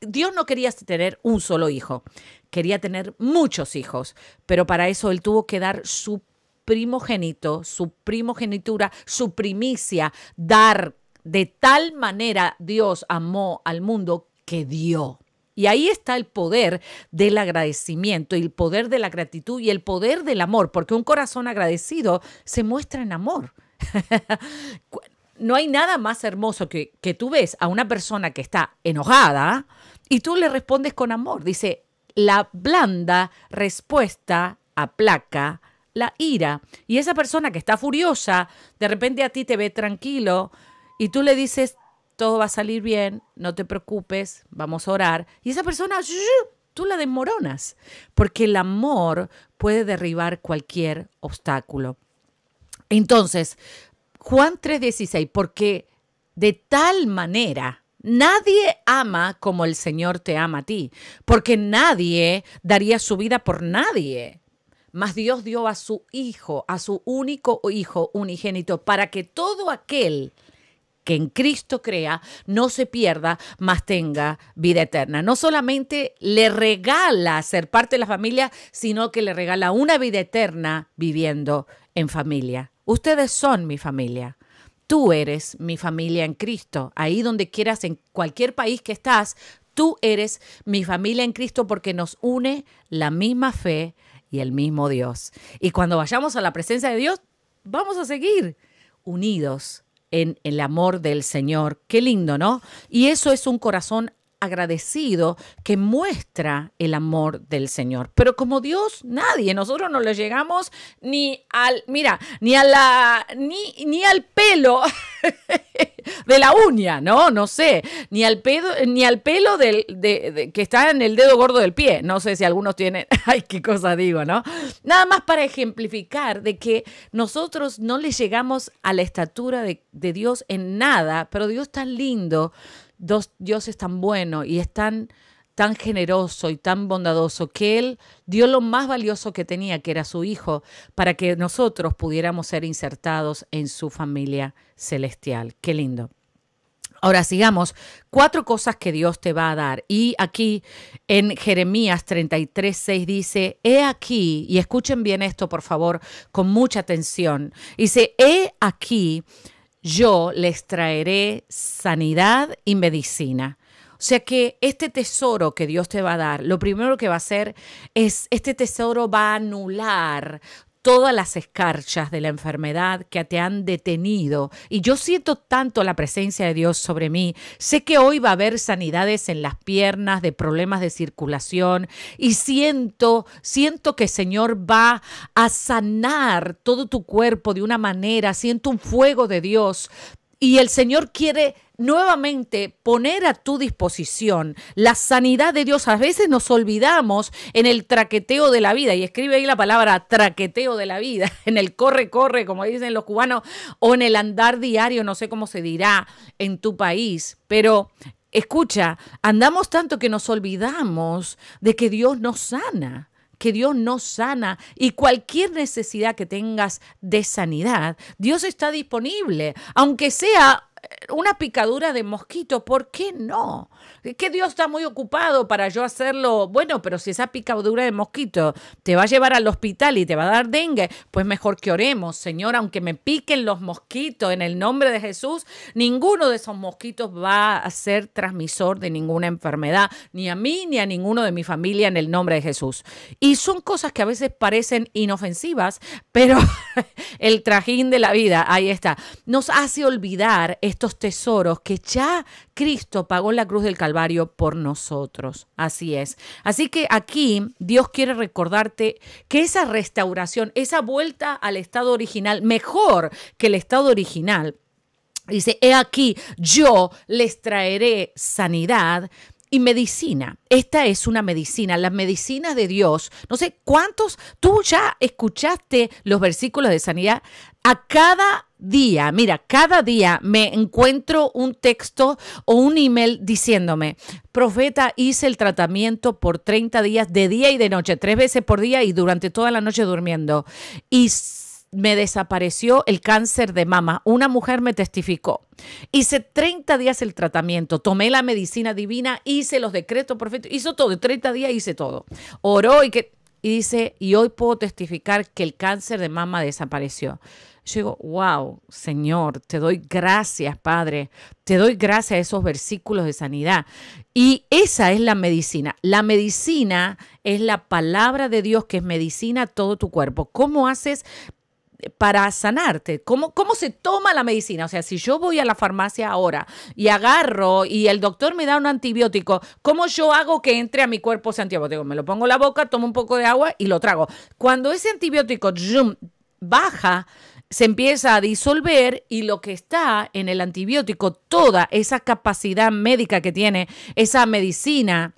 Dios no quería tener un solo hijo, quería tener muchos hijos, pero para eso él tuvo que dar su primogénito, su primogenitura, su primicia, dar de tal manera Dios amó al mundo que dio. Y ahí está el poder del agradecimiento, el poder de la gratitud y el poder del amor, porque un corazón agradecido se muestra en amor. <laughs> no hay nada más hermoso que, que tú ves a una persona que está enojada y tú le respondes con amor. Dice, la blanda respuesta aplaca la ira. Y esa persona que está furiosa, de repente a ti te ve tranquilo y tú le dices, todo va a salir bien, no te preocupes, vamos a orar. Y esa persona, tú la desmoronas, porque el amor puede derribar cualquier obstáculo. Entonces, Juan 3:16, porque de tal manera Nadie ama como el Señor te ama a ti, porque nadie daría su vida por nadie. Mas Dios dio a su Hijo, a su único Hijo unigénito, para que todo aquel que en Cristo crea no se pierda, mas tenga vida eterna. No solamente le regala ser parte de la familia, sino que le regala una vida eterna viviendo en familia. Ustedes son mi familia. Tú eres mi familia en Cristo. Ahí donde quieras, en cualquier país que estás, tú eres mi familia en Cristo porque nos une la misma fe y el mismo Dios. Y cuando vayamos a la presencia de Dios, vamos a seguir unidos en el amor del Señor. Qué lindo, ¿no? Y eso es un corazón agradecido que muestra el amor del Señor. Pero como Dios, nadie, nosotros no le llegamos ni al, mira, ni a la, ni, ni al pelo <laughs> de la uña, ¿no? No sé, ni al pelo, ni al pelo del, de, que está en el dedo gordo del pie. No sé si algunos tienen, <laughs> ay, qué cosa digo, ¿no? Nada más para ejemplificar de que nosotros no le llegamos a la estatura de, de Dios en nada, pero Dios tan lindo Dios es tan bueno y es tan, tan generoso y tan bondadoso que Él dio lo más valioso que tenía, que era su Hijo, para que nosotros pudiéramos ser insertados en su familia celestial. Qué lindo. Ahora sigamos, cuatro cosas que Dios te va a dar. Y aquí en Jeremías 33, 6 dice, he aquí, y escuchen bien esto por favor, con mucha atención, dice, he aquí, yo les traeré sanidad y medicina. O sea que este tesoro que Dios te va a dar, lo primero que va a hacer es, este tesoro va a anular todas las escarchas de la enfermedad que te han detenido. Y yo siento tanto la presencia de Dios sobre mí. Sé que hoy va a haber sanidades en las piernas, de problemas de circulación. Y siento, siento que el Señor va a sanar todo tu cuerpo de una manera. Siento un fuego de Dios. Y el Señor quiere nuevamente poner a tu disposición la sanidad de Dios. A veces nos olvidamos en el traqueteo de la vida, y escribe ahí la palabra traqueteo de la vida, <laughs> en el corre, corre, como dicen los cubanos, o en el andar diario, no sé cómo se dirá en tu país, pero escucha, andamos tanto que nos olvidamos de que Dios nos sana que Dios nos sana y cualquier necesidad que tengas de sanidad, Dios está disponible, aunque sea una picadura de mosquito, ¿por qué no? que Dios está muy ocupado para yo hacerlo. Bueno, pero si esa picadura de mosquito te va a llevar al hospital y te va a dar dengue, pues mejor que oremos, Señor, aunque me piquen los mosquitos en el nombre de Jesús, ninguno de esos mosquitos va a ser transmisor de ninguna enfermedad, ni a mí ni a ninguno de mi familia en el nombre de Jesús. Y son cosas que a veces parecen inofensivas, pero <laughs> el trajín de la vida, ahí está, nos hace olvidar tesoros que ya Cristo pagó en la cruz del Calvario por nosotros. Así es. Así que aquí Dios quiere recordarte que esa restauración, esa vuelta al estado original, mejor que el estado original, Dice, he aquí, yo les traeré sanidad, y medicina. Esta es una medicina, las medicinas de Dios. No sé cuántos, tú ya escuchaste los versículos de sanidad. A cada día, mira, cada día me encuentro un texto o un email diciéndome, profeta, hice el tratamiento por 30 días de día y de noche, tres veces por día y durante toda la noche durmiendo. Y me desapareció el cáncer de mama. Una mujer me testificó. Hice 30 días el tratamiento, tomé la medicina divina, hice los decretos perfectos, hizo todo. En 30 días hice todo. Oró y que y dice, y hoy puedo testificar que el cáncer de mama desapareció. Yo digo, wow, Señor, te doy gracias, Padre. Te doy gracias a esos versículos de sanidad. Y esa es la medicina. La medicina es la palabra de Dios que es medicina todo tu cuerpo. ¿Cómo haces para sanarte? ¿Cómo, ¿Cómo se toma la medicina? O sea, si yo voy a la farmacia ahora y agarro y el doctor me da un antibiótico, ¿cómo yo hago que entre a mi cuerpo ese antibiótico? Me lo pongo en la boca, tomo un poco de agua y lo trago. Cuando ese antibiótico baja, se empieza a disolver y lo que está en el antibiótico, toda esa capacidad médica que tiene, esa medicina,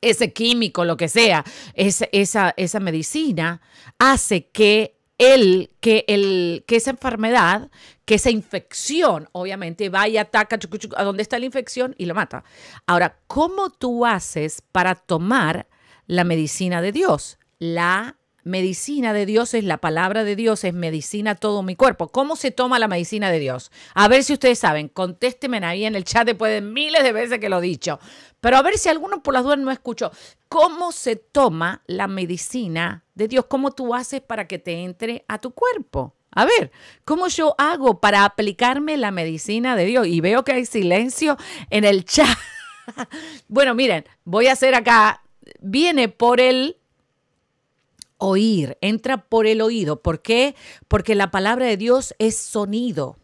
ese químico, lo que sea, esa, esa, medicina, hace que el, que, el, que esa enfermedad, que esa infección, obviamente, vaya, ataca a donde está la infección y lo mata. Ahora, ¿cómo tú haces para tomar la medicina de Dios? La medicina de Dios es la palabra de Dios, es medicina todo mi cuerpo. ¿Cómo se toma la medicina de Dios? A ver si ustedes saben, contéstenme ahí en el chat después de miles de veces que lo he dicho. Pero a ver si alguno por las dudas no escuchó. ¿Cómo se toma la medicina de Dios? ¿Cómo tú haces para que te entre a tu cuerpo? A ver, ¿cómo yo hago para aplicarme la medicina de Dios? Y veo que hay silencio en el chat. <laughs> bueno, miren, voy a hacer acá, viene por el oír, entra por el oído. ¿Por qué? Porque la palabra de Dios es sonido.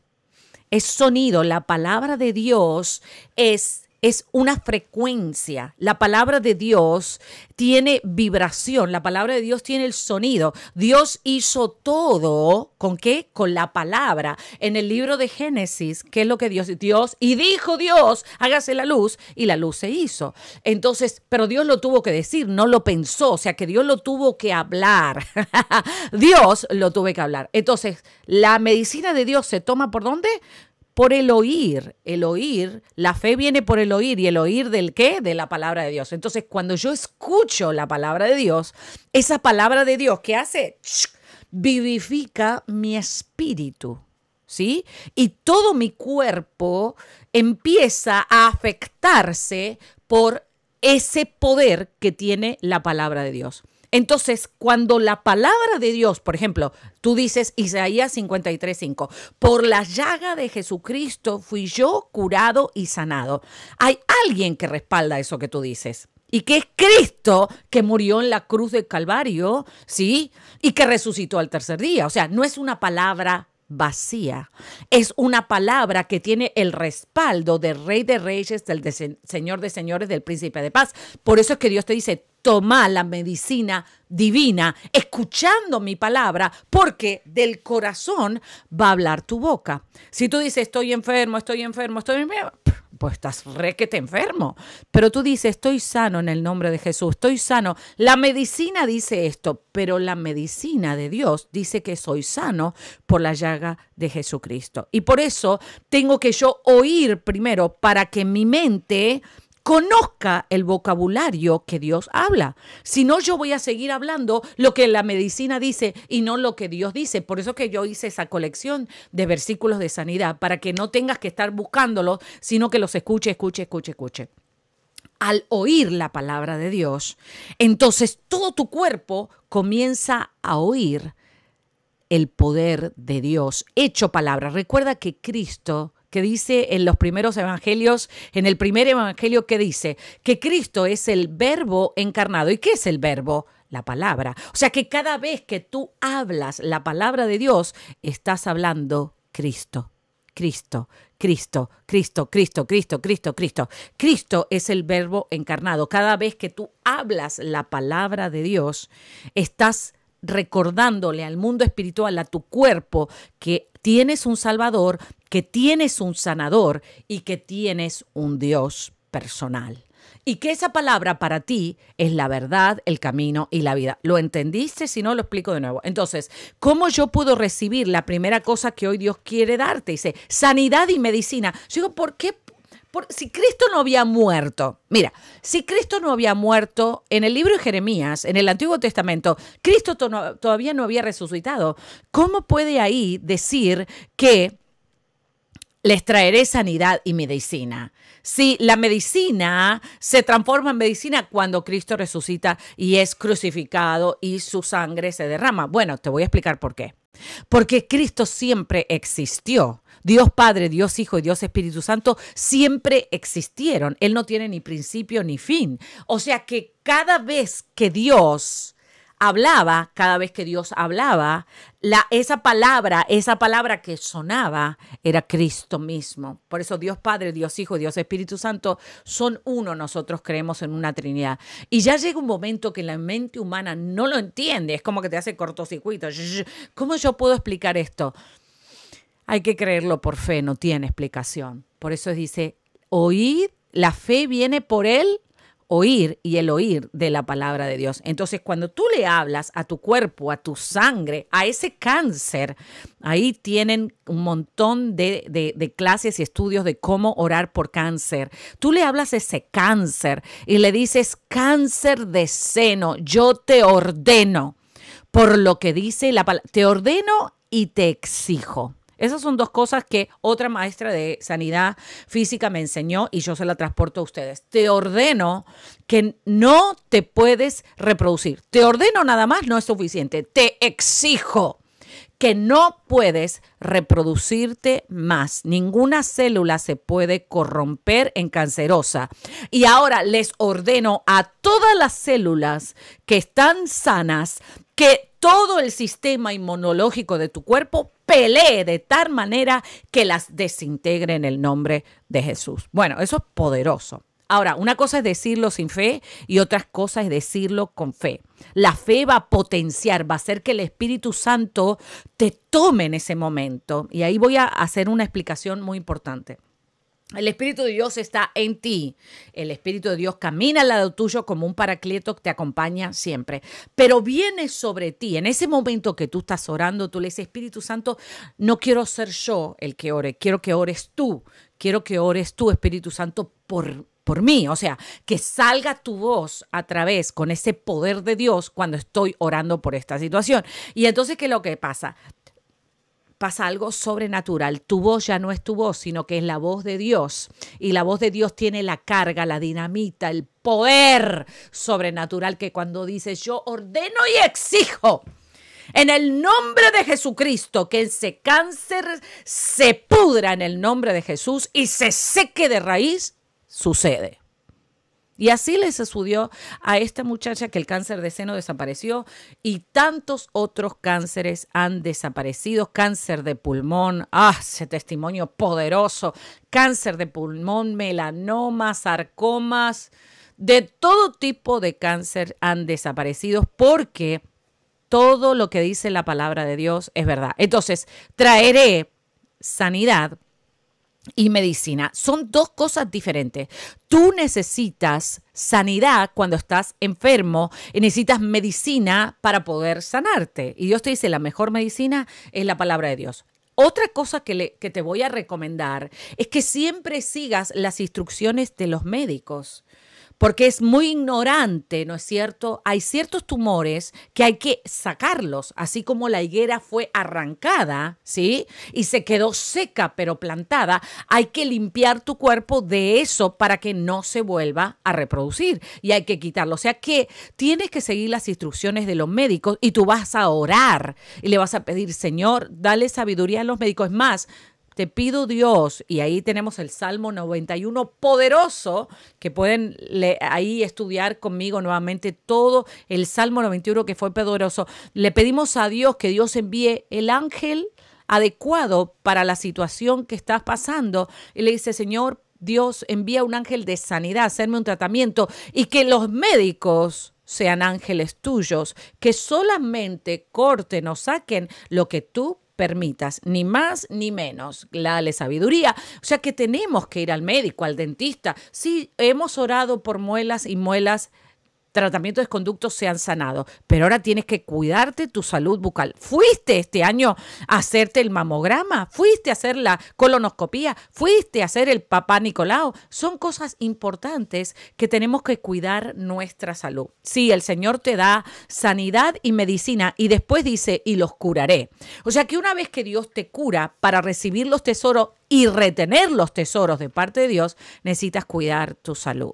Es sonido. La palabra de Dios es es una frecuencia. La palabra de Dios tiene vibración, la palabra de Dios tiene el sonido. Dios hizo todo, ¿con qué? Con la palabra. En el libro de Génesis, ¿qué es lo que Dios Dios y dijo Dios, hágase la luz y la luz se hizo. Entonces, pero Dios lo tuvo que decir, no lo pensó, o sea que Dios lo tuvo que hablar. <laughs> Dios lo tuvo que hablar. Entonces, la medicina de Dios se toma por dónde? Por el oír. El oír, la fe viene por el oír y el oír del qué? De la palabra de Dios. Entonces, cuando yo escucho la palabra de Dios, esa palabra de Dios que hace vivifica mi espíritu. ¿Sí? Y todo mi cuerpo empieza a afectarse por ese poder que tiene la palabra de Dios. Entonces, cuando la palabra de Dios, por ejemplo, tú dices Isaías 53:5, por la llaga de Jesucristo fui yo curado y sanado. Hay alguien que respalda eso que tú dices. Y que es Cristo que murió en la cruz del Calvario, ¿sí? Y que resucitó al tercer día. O sea, no es una palabra vacía. Es una palabra que tiene el respaldo del Rey de Reyes, del Señor de Señores, del Príncipe de Paz. Por eso es que Dios te dice, toma la medicina divina, escuchando mi palabra, porque del corazón va a hablar tu boca. Si tú dices, estoy enfermo, estoy enfermo, estoy enfermo, pues estás re que te enfermo. Pero tú dices, estoy sano en el nombre de Jesús, estoy sano. La medicina dice esto, pero la medicina de Dios dice que soy sano por la llaga de Jesucristo. Y por eso tengo que yo oír primero para que mi mente conozca el vocabulario que Dios habla. Si no, yo voy a seguir hablando lo que la medicina dice y no lo que Dios dice. Por eso que yo hice esa colección de versículos de sanidad, para que no tengas que estar buscándolos, sino que los escuche, escuche, escuche, escuche. Al oír la palabra de Dios, entonces todo tu cuerpo comienza a oír el poder de Dios hecho palabra. Recuerda que Cristo que dice en los primeros evangelios, en el primer evangelio que dice que Cristo es el verbo encarnado. ¿Y qué es el verbo? La palabra. O sea que cada vez que tú hablas la palabra de Dios, estás hablando Cristo. Cristo, Cristo, Cristo, Cristo, Cristo, Cristo, Cristo. Cristo es el verbo encarnado. Cada vez que tú hablas la palabra de Dios, estás recordándole al mundo espiritual, a tu cuerpo, que tienes un Salvador, que tienes un sanador y que tienes un Dios personal. Y que esa palabra para ti es la verdad, el camino y la vida. ¿Lo entendiste? Si no, lo explico de nuevo. Entonces, ¿cómo yo puedo recibir la primera cosa que hoy Dios quiere darte? Dice, sanidad y medicina. Yo digo, ¿por qué si Cristo no había muerto, mira, si Cristo no había muerto en el libro de Jeremías, en el Antiguo Testamento, Cristo todavía no había resucitado, ¿cómo puede ahí decir que les traeré sanidad y medicina. Si la medicina se transforma en medicina cuando Cristo resucita y es crucificado y su sangre se derrama. Bueno, te voy a explicar por qué. Porque Cristo siempre existió. Dios Padre, Dios Hijo y Dios Espíritu Santo siempre existieron. Él no tiene ni principio ni fin. O sea que cada vez que Dios hablaba, cada vez que Dios hablaba, la, esa palabra, esa palabra que sonaba era Cristo mismo. Por eso Dios Padre, Dios Hijo Dios Espíritu Santo son uno. Nosotros creemos en una Trinidad. Y ya llega un momento que la mente humana no lo entiende. Es como que te hace cortocircuito. ¿Cómo yo puedo explicar esto? Hay que creerlo por fe, no tiene explicación. Por eso dice, oíd, la fe viene por él oír y el oír de la palabra de Dios. Entonces, cuando tú le hablas a tu cuerpo, a tu sangre, a ese cáncer, ahí tienen un montón de, clases y estudios de cómo orar por cáncer. Tú le hablas a ese cáncer y le dices, cáncer de seno, yo te ordeno, por lo que dice la palabra, te ordeno y te exijo. Esas son dos cosas que otra maestra de sanidad física me enseñó y yo se la transporto a ustedes. Te ordeno que no te puedes reproducir. Te ordeno nada más no es suficiente. Te exijo que no puedes reproducirte más. Ninguna célula se puede corromper en cancerosa. Y ahora les ordeno a todas las células que están sanas que todo el sistema inmunológico de tu cuerpo pelee de tal manera que las desintegre en el nombre de Jesús. Bueno, eso es poderoso. Ahora, una cosa es decirlo sin fe y otra cosa es decirlo con fe. La fe va a potenciar, va a hacer que el Espíritu Santo te tome en ese momento. Y ahí voy a hacer una explicación muy importante. El Espíritu de Dios está en ti. El Espíritu de Dios camina al lado tuyo como un paracleto que te acompaña siempre. Pero viene sobre ti. En ese momento que tú estás orando, tú le dices, Espíritu Santo, no quiero ser yo el que ore, quiero que ores tú. Quiero que ores tú, Espíritu Santo, por, por mí. O sea, que salga tu voz a través con ese poder de Dios cuando estoy orando por esta situación. Y entonces, ¿qué es lo que pasa? Pasa algo sobrenatural. Tu voz ya no es tu voz, sino que es la voz de Dios. Y la voz de Dios tiene la carga, la dinamita, el poder sobrenatural que cuando dices yo ordeno y exijo. En el nombre de Jesucristo, que ese cáncer se pudra en el nombre de Jesús y se seque de raíz, sucede. Y así le sucedió a esta muchacha que el cáncer de seno desapareció y tantos otros cánceres han desaparecido. Cáncer de pulmón, ah, ese testimonio poderoso. Cáncer de pulmón, melanoma, sarcomas, de todo tipo de cáncer han desaparecido porque todo lo que dice la palabra de Dios es verdad. Entonces, traeré sanidad y medicina son dos cosas diferentes. Tú necesitas sanidad cuando estás enfermo y necesitas medicina para poder sanarte. Y Dios te dice, la mejor medicina es la palabra de Dios. Otra cosa que, que te voy a recomendar es que siempre sigas las instrucciones de los médicos porque es muy ignorante, ¿no es cierto? Hay ciertos tumores que hay que sacarlos, así como la higuera fue arrancada, ¿sí? Y se quedó seca pero plantada, hay que limpiar tu cuerpo de eso para que no se vuelva a reproducir y hay que quitarlo. O sea que tienes que seguir las instrucciones de los médicos y tú vas a orar y le vas a pedir, Señor, dale sabiduría a los médicos. Es más, te pido Dios, y ahí tenemos el Salmo 91 poderoso, que pueden ahí estudiar conmigo nuevamente todo el Salmo 91 que fue poderoso. Le pedimos a Dios que Dios envíe el ángel adecuado para la situación que estás pasando. Y le dice, Señor, Dios envía un ángel de sanidad, hacerme un tratamiento y que los médicos sean ángeles tuyos, que solamente corten o saquen lo que tú permitas, ni más ni menos. Dale sabiduría. O sea que tenemos que ir al médico, al dentista. Sí, hemos orado por muelas y muelas tratamientos de conductos se han sanado, pero ahora tienes que cuidarte tu salud bucal. ¿Fuiste este año a hacerte el mamograma? ¿Fuiste a hacer la colonoscopía? ¿Fuiste a hacer el papá Nicolau? Son cosas importantes que tenemos que cuidar nuestra salud. Sí, el Señor te da sanidad y medicina y después dice, y los curaré. O sea que una vez que Dios te cura para recibir los tesoros y retener los tesoros de parte de Dios, necesitas cuidar tu salud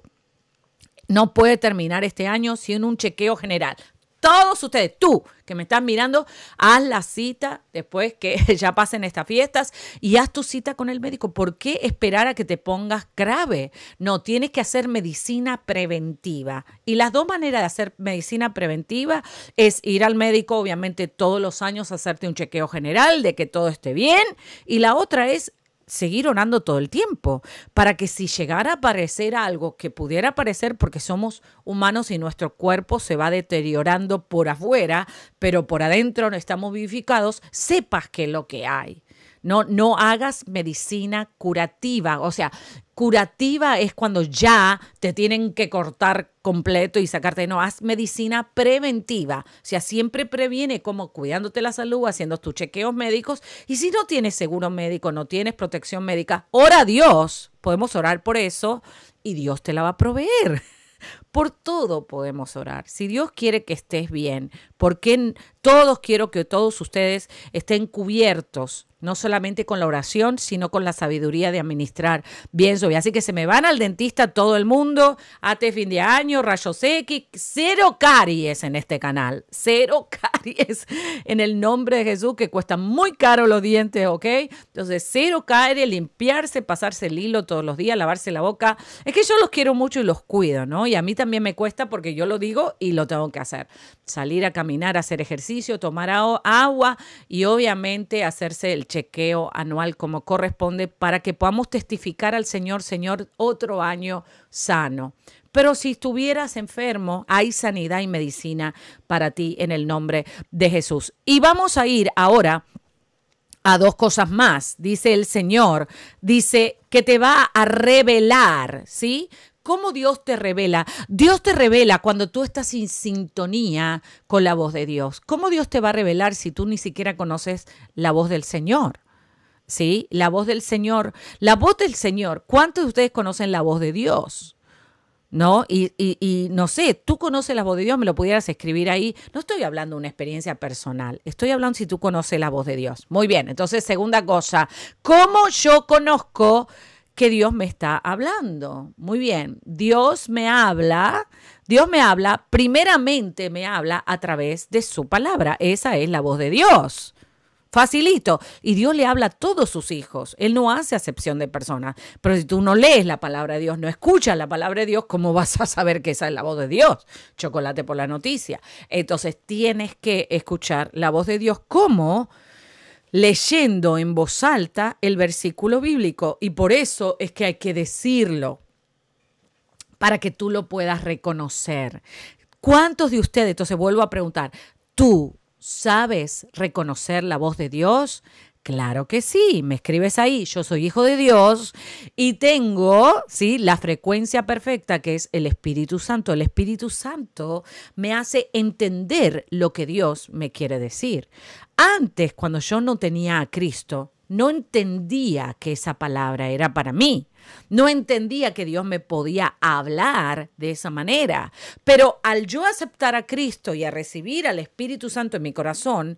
no puede terminar este año sin un chequeo general. Todos ustedes, tú que me están mirando, haz la cita después que <laughs> ya pasen estas fiestas y haz tu cita con el médico. ¿Por qué esperar a que te pongas grave? No, tienes que hacer medicina preventiva. Y las dos maneras de hacer medicina preventiva es ir al médico, obviamente todos los años, hacerte un chequeo general de que todo esté bien. Y la otra es seguir orando todo el tiempo, para que si llegara a aparecer algo que pudiera aparecer, porque somos humanos y nuestro cuerpo se va deteriorando por afuera, pero por adentro no estamos vivificados, sepas que lo que hay. No, no hagas medicina curativa. O sea, curativa es cuando ya te tienen que cortar completo y sacarte. No, haz medicina preventiva. O sea, siempre previene como cuidándote la salud, haciendo tus chequeos médicos. Y si no tienes seguro médico, no tienes protección médica, ora a Dios. Podemos orar por eso y Dios te la va a proveer. Por todo podemos orar. Si Dios quiere que estés bien, porque todos quiero que todos ustedes estén cubiertos no solamente con la oración, sino con la sabiduría de administrar bien su vida. Así que se me van al dentista todo el mundo, ate fin de año, rayos X, cero caries en este canal, cero <laughs> caries en el nombre de Jesús, que cuesta muy caro los dientes, ¿ok? Entonces, cero caries, limpiarse, pasarse el hilo todos los días, lavarse la boca. Es que yo los quiero mucho y los cuido, ¿no? Y a mí también me cuesta porque yo lo digo y lo tengo que hacer. Salir a caminar, hacer ejercicio, tomar agua y obviamente hacerse el chequeo anual como corresponde para que podamos testificar al Señor, Señor, otro año sano. Pero si estuvieras enfermo, hay sanidad y medicina para ti en el nombre de Jesús. Y vamos a ir ahora a dos cosas más. Dice el Señor, dice que te va a revelar, ¿sí? ¿Cómo Dios te revela? Dios te revela cuando tú estás en sintonía con la voz de Dios. ¿Cómo Dios te va a revelar si tú ni siquiera conoces la voz del Señor? ¿Sí? La voz del Señor. La voz del Señor. ¿Cuántos de ustedes conocen la voz de Dios? ¿no? Y, y, no sé, tú conoces la voz de Dios, me lo pudieras escribir ahí. No estoy hablando de una experiencia personal, estoy hablando si tú conoces la voz de Dios. Muy bien, entonces segunda cosa, ¿cómo yo conozco que Dios me está hablando. Muy bien, Dios me habla, Dios me habla, primeramente me habla a través de su palabra. Esa es la voz de Dios. Facilito. Y Dios le habla a todos sus hijos. Él no hace acepción de personas. Pero si tú no lees la palabra de Dios, no escuchas la palabra de Dios, ¿cómo vas a saber que esa es la voz de Dios? Chocolate por la noticia. Entonces tienes que escuchar la voz de Dios. ¿Cómo? Leyendo en voz alta el versículo bíblico y por eso es que hay que decirlo para que tú lo puedas reconocer. ¿Cuántos de ustedes, entonces vuelvo a preguntar, tú sabes reconocer la voz de Dios? Claro que sí, me escribes ahí, yo soy hijo de Dios y tengo, sí, la frecuencia perfecta que es el Espíritu Santo. El Espíritu Santo me hace entender lo que Dios me quiere decir. Antes, cuando yo no tenía a Cristo, no entendía que esa palabra era para mí. No entendía que Dios me podía hablar de esa manera. Pero al yo aceptar a Cristo y a recibir al Espíritu Santo en mi corazón,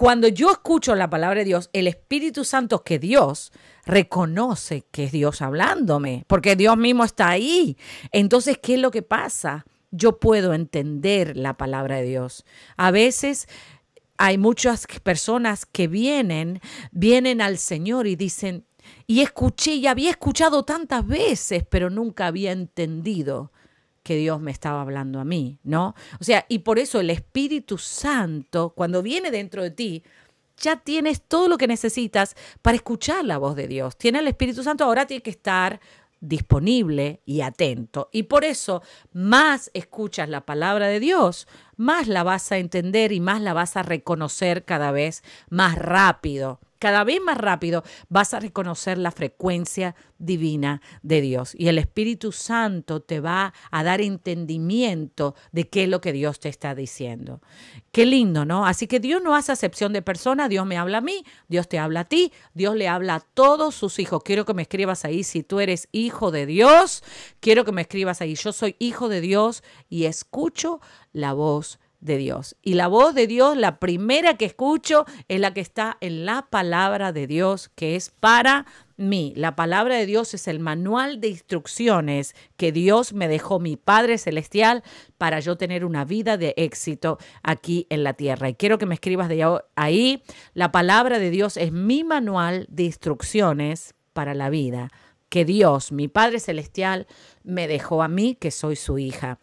cuando yo escucho la palabra de Dios, el Espíritu Santo que Dios reconoce que es Dios hablándome, porque Dios mismo está ahí. Entonces, ¿qué es lo que pasa? Yo puedo entender la palabra de Dios. A veces hay muchas personas que vienen, vienen al Señor y dicen, y escuché y había escuchado tantas veces, pero nunca había entendido que Dios me estaba hablando a mí, ¿no? O sea, y por eso el Espíritu Santo, cuando viene dentro de ti, ya tienes todo lo que necesitas para escuchar la voz de Dios. Tiene el Espíritu Santo, ahora tiene que estar disponible y atento. Y por eso más escuchas la palabra de Dios, más la vas a entender y más la vas a reconocer cada vez más rápido. Cada vez más rápido vas a reconocer la frecuencia divina de Dios. Y el Espíritu Santo te va a dar entendimiento de qué es lo que Dios te está diciendo. Qué lindo, ¿no? Así que Dios no hace acepción de persona, Dios me habla a mí, Dios te habla a ti, Dios le habla a todos sus hijos. Quiero que me escribas ahí si tú eres hijo de Dios, quiero que me escribas ahí, yo soy hijo de Dios y escucho la voz de Dios. Y la voz de Dios, la primera que escucho, es la que está en la palabra de Dios, que es para mí. La palabra de Dios es el manual de instrucciones que Dios me dejó, mi Padre Celestial, para yo tener una vida de éxito aquí en la tierra. Y quiero que me escribas de ahí. La palabra de Dios es mi manual de instrucciones para la vida que Dios, mi Padre Celestial, me dejó a mí, que soy su hija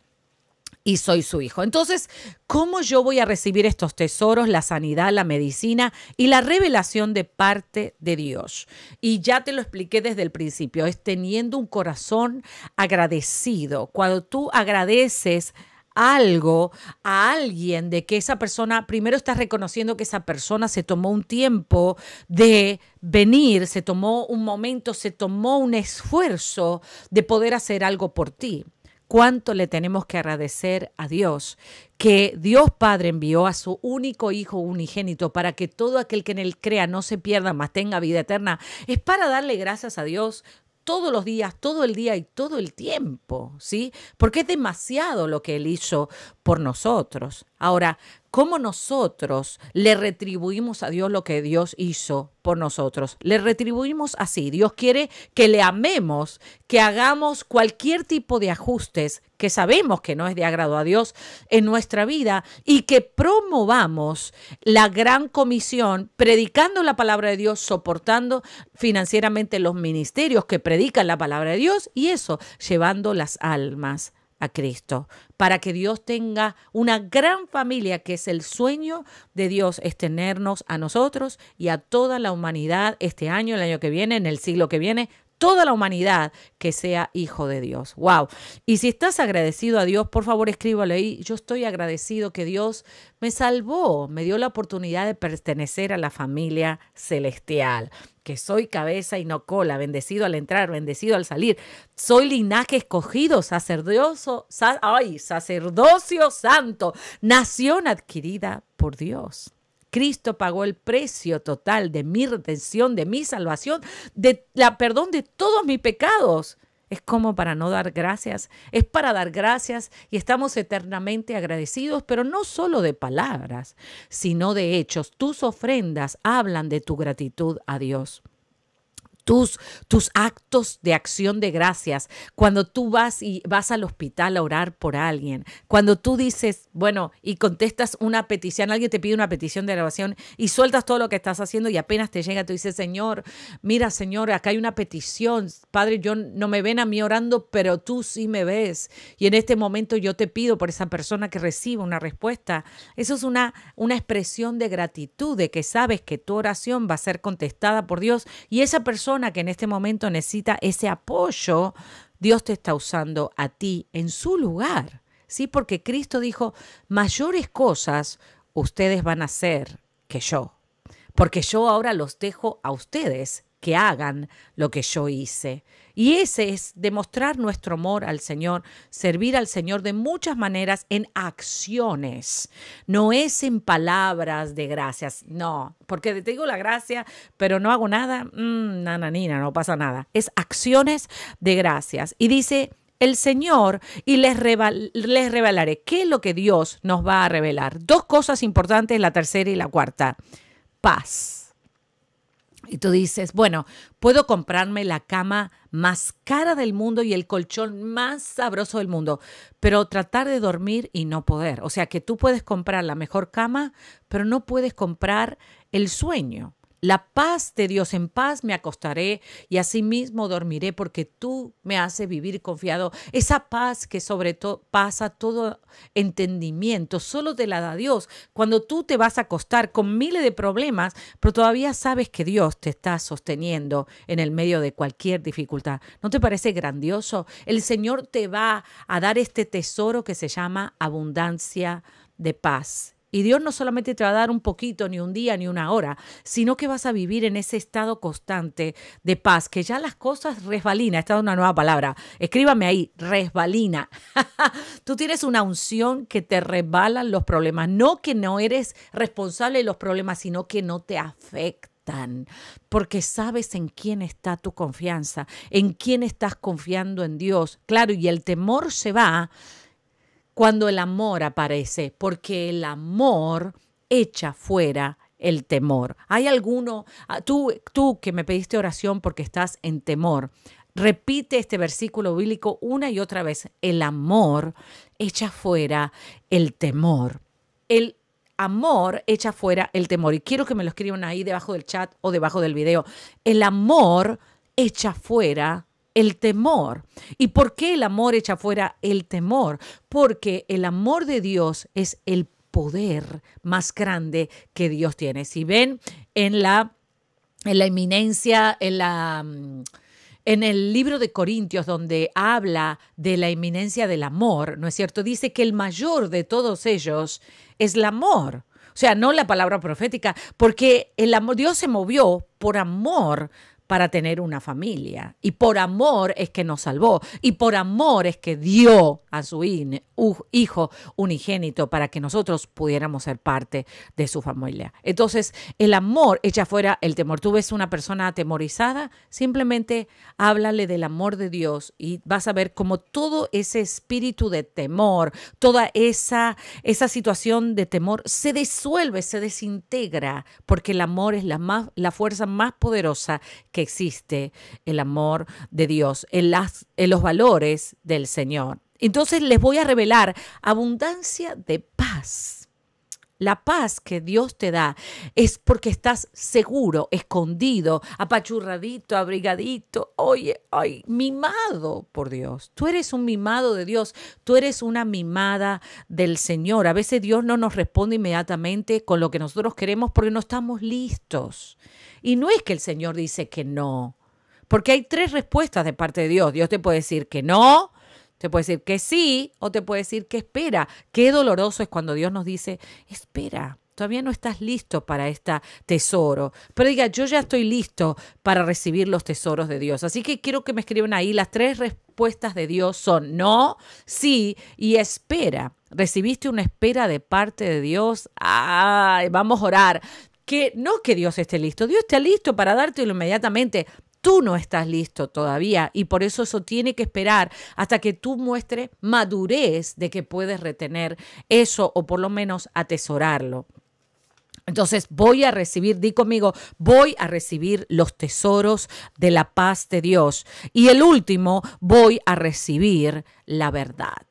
y soy su hijo. Entonces, ¿cómo yo voy a recibir estos tesoros, la sanidad, la medicina y la revelación de parte de Dios? Y ya te lo expliqué desde el principio, es teniendo un corazón agradecido. Cuando tú agradeces algo a alguien de que esa persona, primero estás reconociendo que esa persona se tomó un tiempo de venir, se tomó un momento, se tomó un esfuerzo de poder hacer algo por ti cuánto le tenemos que agradecer a Dios, que Dios Padre envió a su único Hijo unigénito para que todo aquel que en él crea no se pierda, mas tenga vida eterna. Es para darle gracias a Dios todos los días, todo el día y todo el tiempo, ¿sí? Porque es demasiado lo que Él hizo por nosotros. Ahora, ¿cómo nosotros le retribuimos a Dios lo que Dios hizo por nosotros? Le retribuimos así. Dios quiere que le amemos, que hagamos cualquier tipo de ajustes que sabemos que no es de agrado a Dios en nuestra vida y que promovamos la gran comisión predicando la palabra de Dios, soportando financieramente los ministerios que predican la palabra de Dios y eso, llevando las almas a Cristo, para que Dios tenga una gran familia, que es el sueño de Dios, es tenernos a nosotros y a toda la humanidad este año, el año que viene, en el siglo que viene, toda la humanidad que sea hijo de Dios. Wow. Y si estás agradecido a Dios, por favor escríbalo ahí. Yo estoy agradecido que Dios me salvó, me dio la oportunidad de pertenecer a la familia celestial que soy cabeza y no cola, bendecido al entrar, bendecido al salir. Soy linaje escogido, sacerdocio, ay, sacerdocio santo, nación adquirida por Dios. Cristo pagó el precio total de mi retención, de mi salvación, de la perdón de todos mis pecados. Es como para no dar gracias, es para dar gracias y estamos eternamente agradecidos, pero no solo de palabras, sino de hechos. Tus ofrendas hablan de tu gratitud a Dios tus, tus actos de acción de gracias, cuando tú vas y vas al hospital a orar por alguien, cuando tú dices, bueno, y contestas una petición, alguien te pide una petición de grabación y sueltas todo lo que estás haciendo y apenas te llega, tú dices, Señor, mira, Señor, acá hay una petición, Padre, yo no me ven a mí orando, pero tú sí me ves. Y en este momento yo te pido por esa persona que reciba una respuesta. Eso es una, una expresión de gratitud, de que sabes que tu oración va a ser contestada por Dios y esa persona que en este momento necesita ese apoyo, Dios te está usando a ti en su lugar. ¿Sí? Porque Cristo dijo, mayores cosas ustedes van a hacer que yo. Porque yo ahora los dejo a ustedes que hagan lo que yo hice. Y ese es demostrar nuestro amor al Señor, servir al Señor de muchas maneras en acciones. No es en palabras de gracias, no, porque te digo la gracia, pero no hago nada, nananina, no pasa nada. Es acciones de gracias. Y dice, el Señor y les, les, revelaré qué es lo que Dios nos va a revelar. Dos cosas importantes, la tercera y la cuarta. Paz y tú dices, bueno, puedo comprarme la cama más cara del mundo y el colchón más sabroso del mundo, pero tratar de dormir y no poder. O sea que tú puedes comprar la mejor cama, pero no puedes comprar el sueño. La paz de Dios, en paz me acostaré y asimismo dormiré porque tú me haces vivir confiado. Esa paz que sobre todo pasa todo entendimiento, solo te la da Dios. Cuando tú te vas a acostar con miles de problemas, pero todavía sabes que Dios te está sosteniendo en el medio de cualquier dificultad. ¿No te parece grandioso? El Señor te va a dar este tesoro que se llama abundancia de paz Y Dios no solamente te va a dar un poquito, ni un día, ni una hora, sino que vas a vivir en ese estado constante de paz, que ya las cosas resbalina. Esta es una nueva palabra. Escríbame ahí, resbalina. <laughs> Tú tienes una unción que te resbalan los problemas. No que no eres responsable de los problemas, sino que no te afectan porque sabes en quién está tu confianza, en quién estás confiando en Dios. Claro, y el temor se va cuando el amor aparece, porque el amor echa fuera el temor. ¿Hay alguno, ah, tú, tú que me pediste oración porque estás en temor, repite este versículo bíblico una y otra vez. El amor echa fuera el temor. El amor echa fuera el temor. Y quiero que me lo escriban ahí debajo del chat o debajo del video. El amor echa fuera el temor. ¿Y por qué el amor echa fuera el temor? Porque el amor de Dios es el poder más grande que Dios tiene. Si ven en la, en la eminencia, en la... Mm, en el libro de Corintios, donde habla de la eminencia del amor, ¿no es cierto? Dice que el mayor de todos ellos es el amor. O sea, no la palabra profética, porque el amor, Dios se movió por amor para tener una familia. Y por amor es que nos salvó. Y por amor es que dio a su hijo unigénito para que nosotros pudiéramos ser parte de su familia. Entonces, el amor echa fuera el temor. Tú ves una persona atemorizada, simplemente háblale del amor de Dios y vas a ver cómo todo ese espíritu de temor, toda esa, esa situación de temor se disuelve, se desintegra, porque el amor es la, más, la fuerza más poderosa existe el amor de Dios, en, las, en los valores del Señor. Entonces les voy a revelar abundancia de paz. La paz que Dios te da es porque estás seguro, escondido, apachurradito, abrigadito, oye, ay, mimado por Dios. Tú eres un mimado de Dios, tú eres una mimada del Señor. A veces Dios no nos responde inmediatamente con lo que nosotros queremos porque no estamos listos. Y no es que el Señor dice que no, porque hay tres respuestas de parte de Dios. Dios te puede decir que no, te puede decir que sí o te puede decir que espera. Qué doloroso es cuando Dios nos dice, espera. Todavía no estás listo para este tesoro. Pero diga, yo ya estoy listo para recibir los tesoros de Dios. Así que quiero que me escriban ahí. Las tres respuestas de Dios son no, sí y espera. ¿Recibiste una espera de parte de Dios? Ay, vamos a orar que no que Dios esté listo, Dios está listo para dártelo inmediatamente. Tú no estás listo todavía y por eso eso tiene que esperar hasta que tú muestres madurez de que puedes retener eso o por lo menos atesorarlo. Entonces voy a recibir, di conmigo, voy a recibir los tesoros de la paz de Dios. Y el último, voy a recibir la verdad.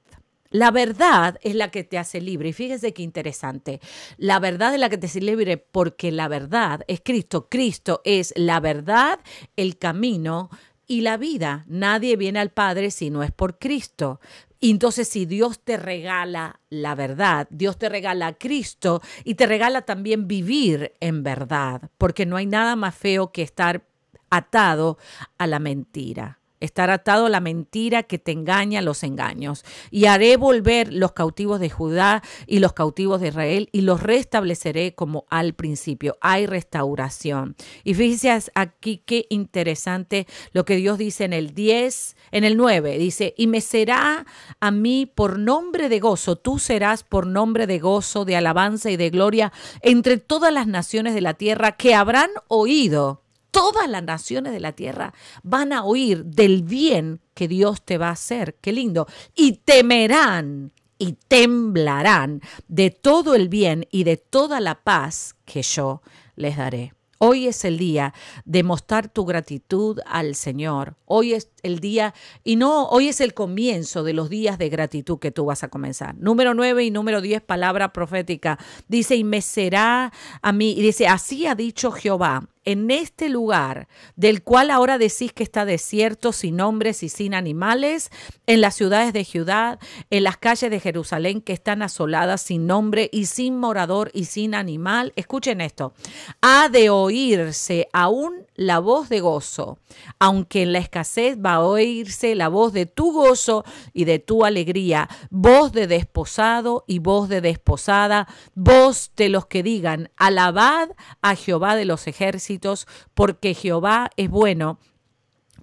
La verdad es la que te hace libre. Y fíjese qué interesante. La verdad es la que te hace libre porque la verdad es Cristo. Cristo es la verdad, el camino y la vida. Nadie viene al Padre si no es por Cristo. entonces si Dios te regala la verdad, Dios te regala a Cristo y te regala también vivir en verdad, porque no hay nada más feo que estar atado a la mentira estar atado la mentira que te engaña los engaños. Y haré volver los cautivos de Judá y los cautivos de Israel y los restableceré como al principio. Hay restauración. Y fíjense aquí qué interesante lo que Dios dice en el 10, en el 9. Dice, y me será a mí por nombre de gozo, tú serás por nombre de gozo, de alabanza y de gloria entre todas las naciones de la tierra que habrán oído todas las naciones de la tierra van a oír del bien que Dios te va a hacer. Qué lindo. Y temerán y temblarán de todo el bien y de toda la paz que yo les daré. Hoy es el día de mostrar tu gratitud al Señor. Hoy es el día, y no, hoy es el comienzo de los días de gratitud que tú vas a comenzar. Número 9 y número 10, palabra profética. Dice, y me será a mí, y dice, así ha dicho Jehová, en este lugar, del cual ahora decís que está desierto, sin hombres y sin animales, en las ciudades de Judá, en las calles de Jerusalén que están asoladas, sin nombre y sin morador y sin animal. Escuchen esto, ha de oírse aún la voz de gozo, aunque en la escasez va a oírse la voz de tu gozo y de tu alegría, voz de desposado y voz de desposada, voz de los que digan, alabad a Jehová de los ejércitos, porque Jehová es bueno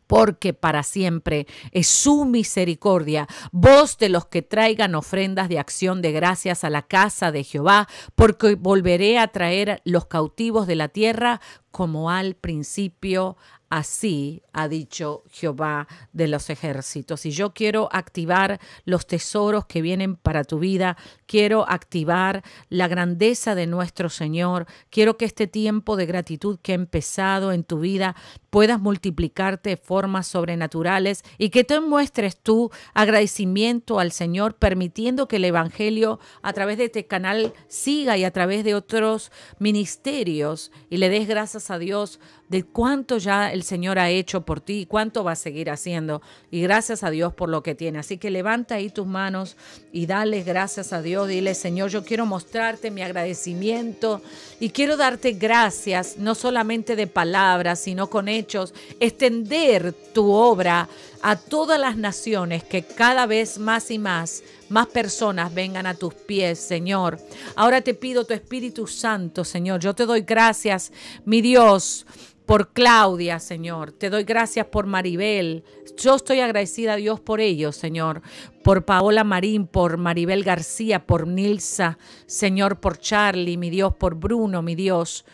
porque para siempre es su misericordia. Voz de los que traigan ofrendas de acción de gracias a la casa de Jehová, porque volveré a traer los cautivos de la tierra como al principio, Así ha dicho Jehová de los ejércitos. Y yo quiero activar los tesoros que vienen para tu vida. Quiero activar la grandeza de nuestro Señor. Quiero que este tiempo de gratitud que ha empezado en tu vida puedas multiplicarte de formas sobrenaturales y que te muestres tu agradecimiento al Señor, permitiendo que el Evangelio a través de este canal siga y a través de otros ministerios y le des gracias a Dios de cuánto ya el Señor ha hecho por ti y cuánto va a seguir haciendo. Y gracias a Dios por lo que tiene. Así que levanta ahí tus manos y dale gracias a Dios. Dile, Señor, yo quiero mostrarte mi agradecimiento y quiero darte gracias, no solamente de palabras, sino con hechos. Extender tu obra a todas las naciones, que cada vez más y más, más personas vengan a tus pies, Señor. Ahora te pido tu Espíritu Santo, Señor. Yo te doy gracias, mi Dios por Claudia, Señor. Te doy gracias por Maribel. Yo estoy agradecida a Dios por ellos, Señor. Por Paola Marín, por Maribel García, por Nilsa, Señor, por Charlie, mi Dios, por Bruno, mi Dios.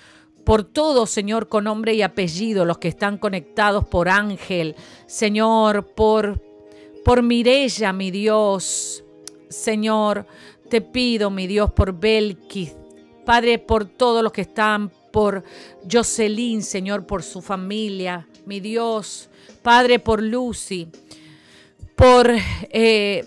Por todos, Señor, con nombre y apellido, los que están conectados por Ángel, Señor, por, por Mirella, mi Dios. Señor, te pido, mi Dios, por Belkis, Padre, por todos los que están por Jocelyn, Señor, por su familia, mi Dios, Padre, por Lucy, por, eh,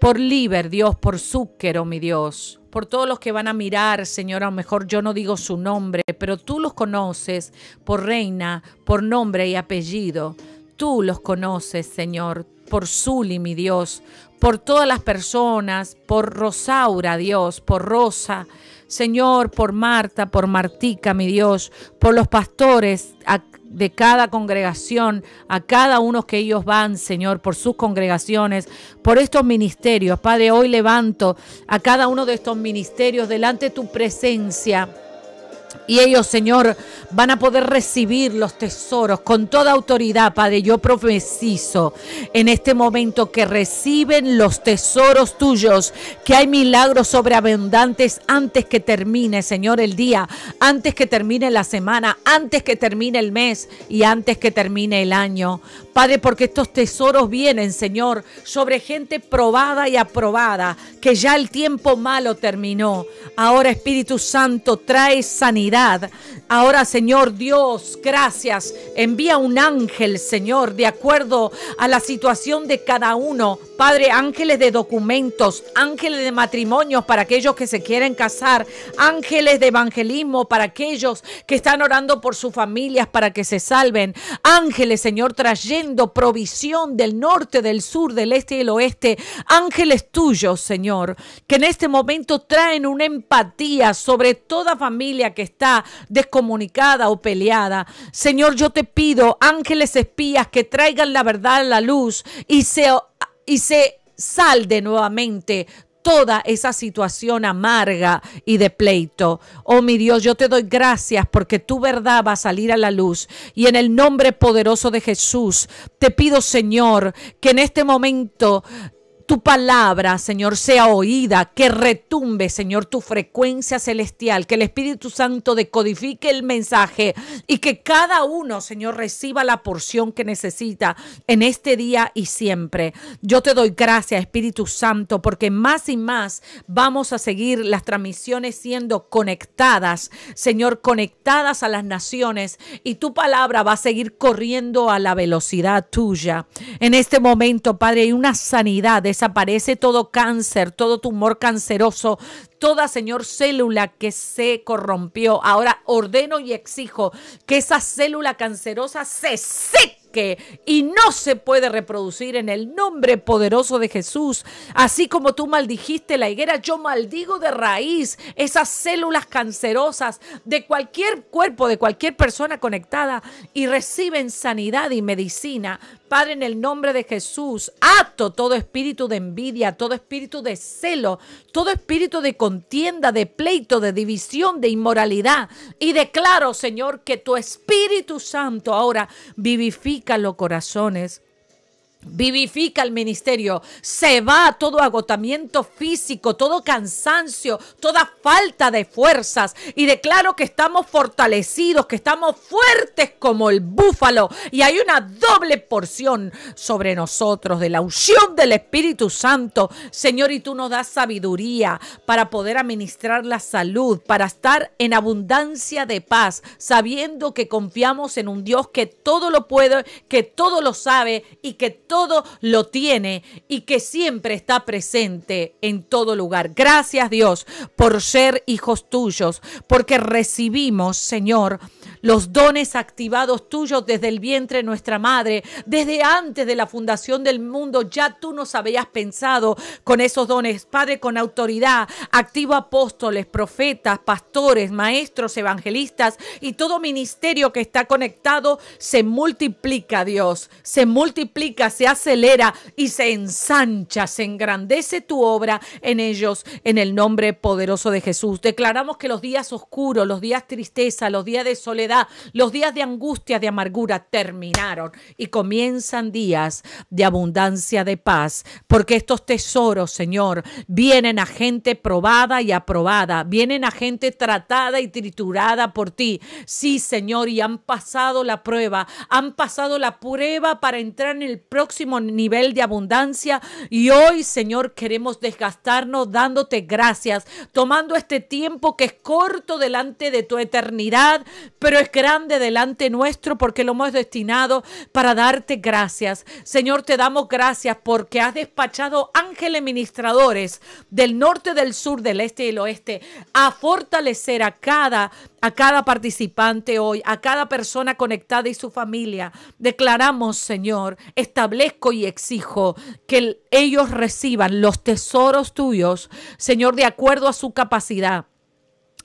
por Liber, Dios, por Zúquero, mi Dios, por todos los que van a mirar, Señor, a lo mejor yo no digo su nombre, pero tú los conoces por reina, por nombre y apellido. Tú los conoces, Señor, por Zuli, mi Dios, por todas las personas, por Rosaura, Dios, por Rosa, Señor, por Marta, por Martica, mi Dios, por los pastores de cada congregación, a cada uno que ellos van, Señor, por sus congregaciones, por estos ministerios. Padre, hoy levanto a cada uno de estos ministerios delante de tu presencia y ellos, Señor, van a poder recibir los tesoros con toda autoridad, Padre. Yo profecizo en este momento que reciben los tesoros tuyos, que hay milagros sobreabundantes antes que termine, Señor, el día, antes que termine la semana, antes que termine el mes y antes que termine el año. Padre, porque estos tesoros vienen, Señor, sobre gente probada y aprobada, que ya el tiempo malo terminó. Ahora, Espíritu Santo, trae sanidad. Ahora, Señor Dios, gracias. Envía un ángel, Señor, de acuerdo a la situación de cada uno. Padre, ángeles de documentos, ángeles de matrimonios para aquellos que se quieren casar, ángeles de evangelismo para aquellos que están orando por sus familias para que se salven. Ángeles, Señor, trayendo provisión del norte, del sur, del este y el oeste. Ángeles tuyos, Señor, que en este momento traen una empatía sobre toda familia que está descomunicada o peleada. Señor, yo te pido, ángeles espías, que traigan la verdad a la luz y se, y se salde nuevamente toda esa situación amarga y de pleito. Oh mi Dios, yo te doy gracias porque tu verdad va a salir a la luz. Y en el nombre poderoso de Jesús, te pido, Señor, que en este momento tu palabra, Señor, sea oída, que retumbe, Señor, tu frecuencia celestial, que el Espíritu Santo decodifique el mensaje y que cada uno, Señor, reciba la porción que necesita en este día y siempre. Yo te doy gracias, Espíritu Santo, porque más y más vamos a seguir las transmisiones siendo conectadas, Señor, conectadas a las naciones y tu palabra va a seguir corriendo a la velocidad tuya. En este momento, Padre, hay una sanidad de desaparece todo cáncer, todo tumor canceroso, toda, Señor, célula que se corrompió. Ahora ordeno y exijo que esa célula cancerosa se seque y no se puede reproducir en el nombre poderoso de Jesús. Así como tú maldijiste la higuera, yo maldigo de raíz esas células cancerosas de cualquier cuerpo, de cualquier persona conectada y reciben sanidad y medicina Padre, en el nombre de Jesús, ato todo espíritu de envidia, todo espíritu de celo, todo espíritu de contienda, de pleito, de división, de inmoralidad. Y declaro, Señor, que tu Espíritu Santo ahora vivifica los corazones Vivifica el ministerio. Se va todo agotamiento físico, todo cansancio, toda falta de fuerzas. Y declaro que estamos fortalecidos, que estamos fuertes como el búfalo. Y hay una doble porción sobre nosotros de la unción del Espíritu Santo. Señor, y tú nos das sabiduría para poder administrar la salud, para estar en abundancia de paz, sabiendo que confiamos en un Dios que todo lo puede, que todo lo sabe y que todo lo tiene y que siempre está presente en todo lugar. Gracias Dios por ser hijos tuyos, porque recibimos, Señor, los dones activados tuyos desde el vientre de nuestra madre, desde antes de la fundación del mundo, ya tú nos habías pensado con esos dones, Padre, con autoridad, activo apóstoles, profetas, pastores, maestros, evangelistas y todo ministerio que está conectado se multiplica, Dios, se multiplica, se acelera y se ensancha, se engrandece tu obra en ellos, en el nombre poderoso de Jesús. Declaramos que los días oscuros, los días tristeza, los días de soledad, los días de angustia, de amargura terminaron y comienzan días de abundancia de paz, porque estos tesoros, Señor, vienen a gente probada y aprobada, vienen a gente tratada y triturada por ti. Sí, Señor, y han pasado la prueba, han pasado la prueba para entrar en el próximo nivel de abundancia y hoy, Señor, queremos desgastarnos dándote gracias, tomando este tiempo que es corto delante de tu eternidad, pero es grande delante nuestro porque lo hemos destinado para darte gracias. Señor, te damos gracias porque has despachado ángeles ministradores del norte, del sur, del este y el oeste a fortalecer a cada a cada participante hoy, a cada persona conectada y su familia. Declaramos, Señor, establezco y exijo que ellos reciban los tesoros tuyos, Señor, de acuerdo a su capacidad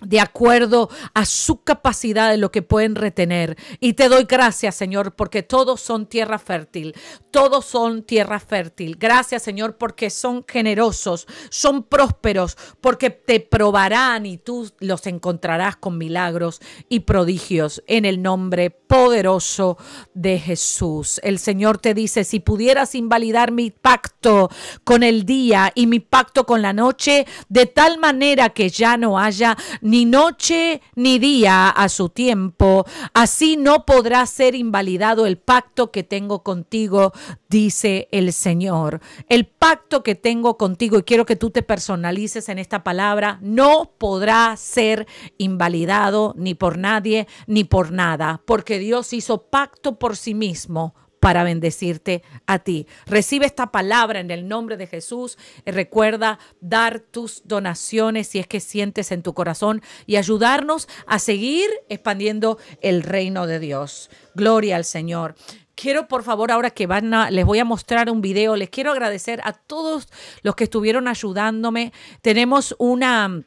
de acuerdo a su capacidad de lo que pueden retener. Y te doy gracias, Señor, porque todos son tierra fértil. Todos son tierra fértil. Gracias, Señor, porque son generosos, son prósperos, porque te probarán y tú los encontrarás con milagros y prodigios en el nombre poderoso de Jesús. El Señor te dice, si pudieras invalidar mi pacto con el día y mi pacto con la noche, de tal manera que ya no haya ni noche ni día a su tiempo. Así no podrá ser invalidado el pacto que tengo contigo, dice el Señor. El pacto que tengo contigo, y quiero que tú te personalices en esta palabra, no podrá ser invalidado ni por nadie ni por nada, porque Dios hizo pacto por sí mismo para bendecirte a ti. Recibe esta palabra en el nombre de Jesús. Recuerda dar tus donaciones si es que sientes en tu corazón y ayudarnos a seguir expandiendo el reino de Dios. Gloria al Señor. Quiero, por favor, ahora que van a, les voy a mostrar un video, les quiero agradecer a todos los que estuvieron ayudándome. Tenemos una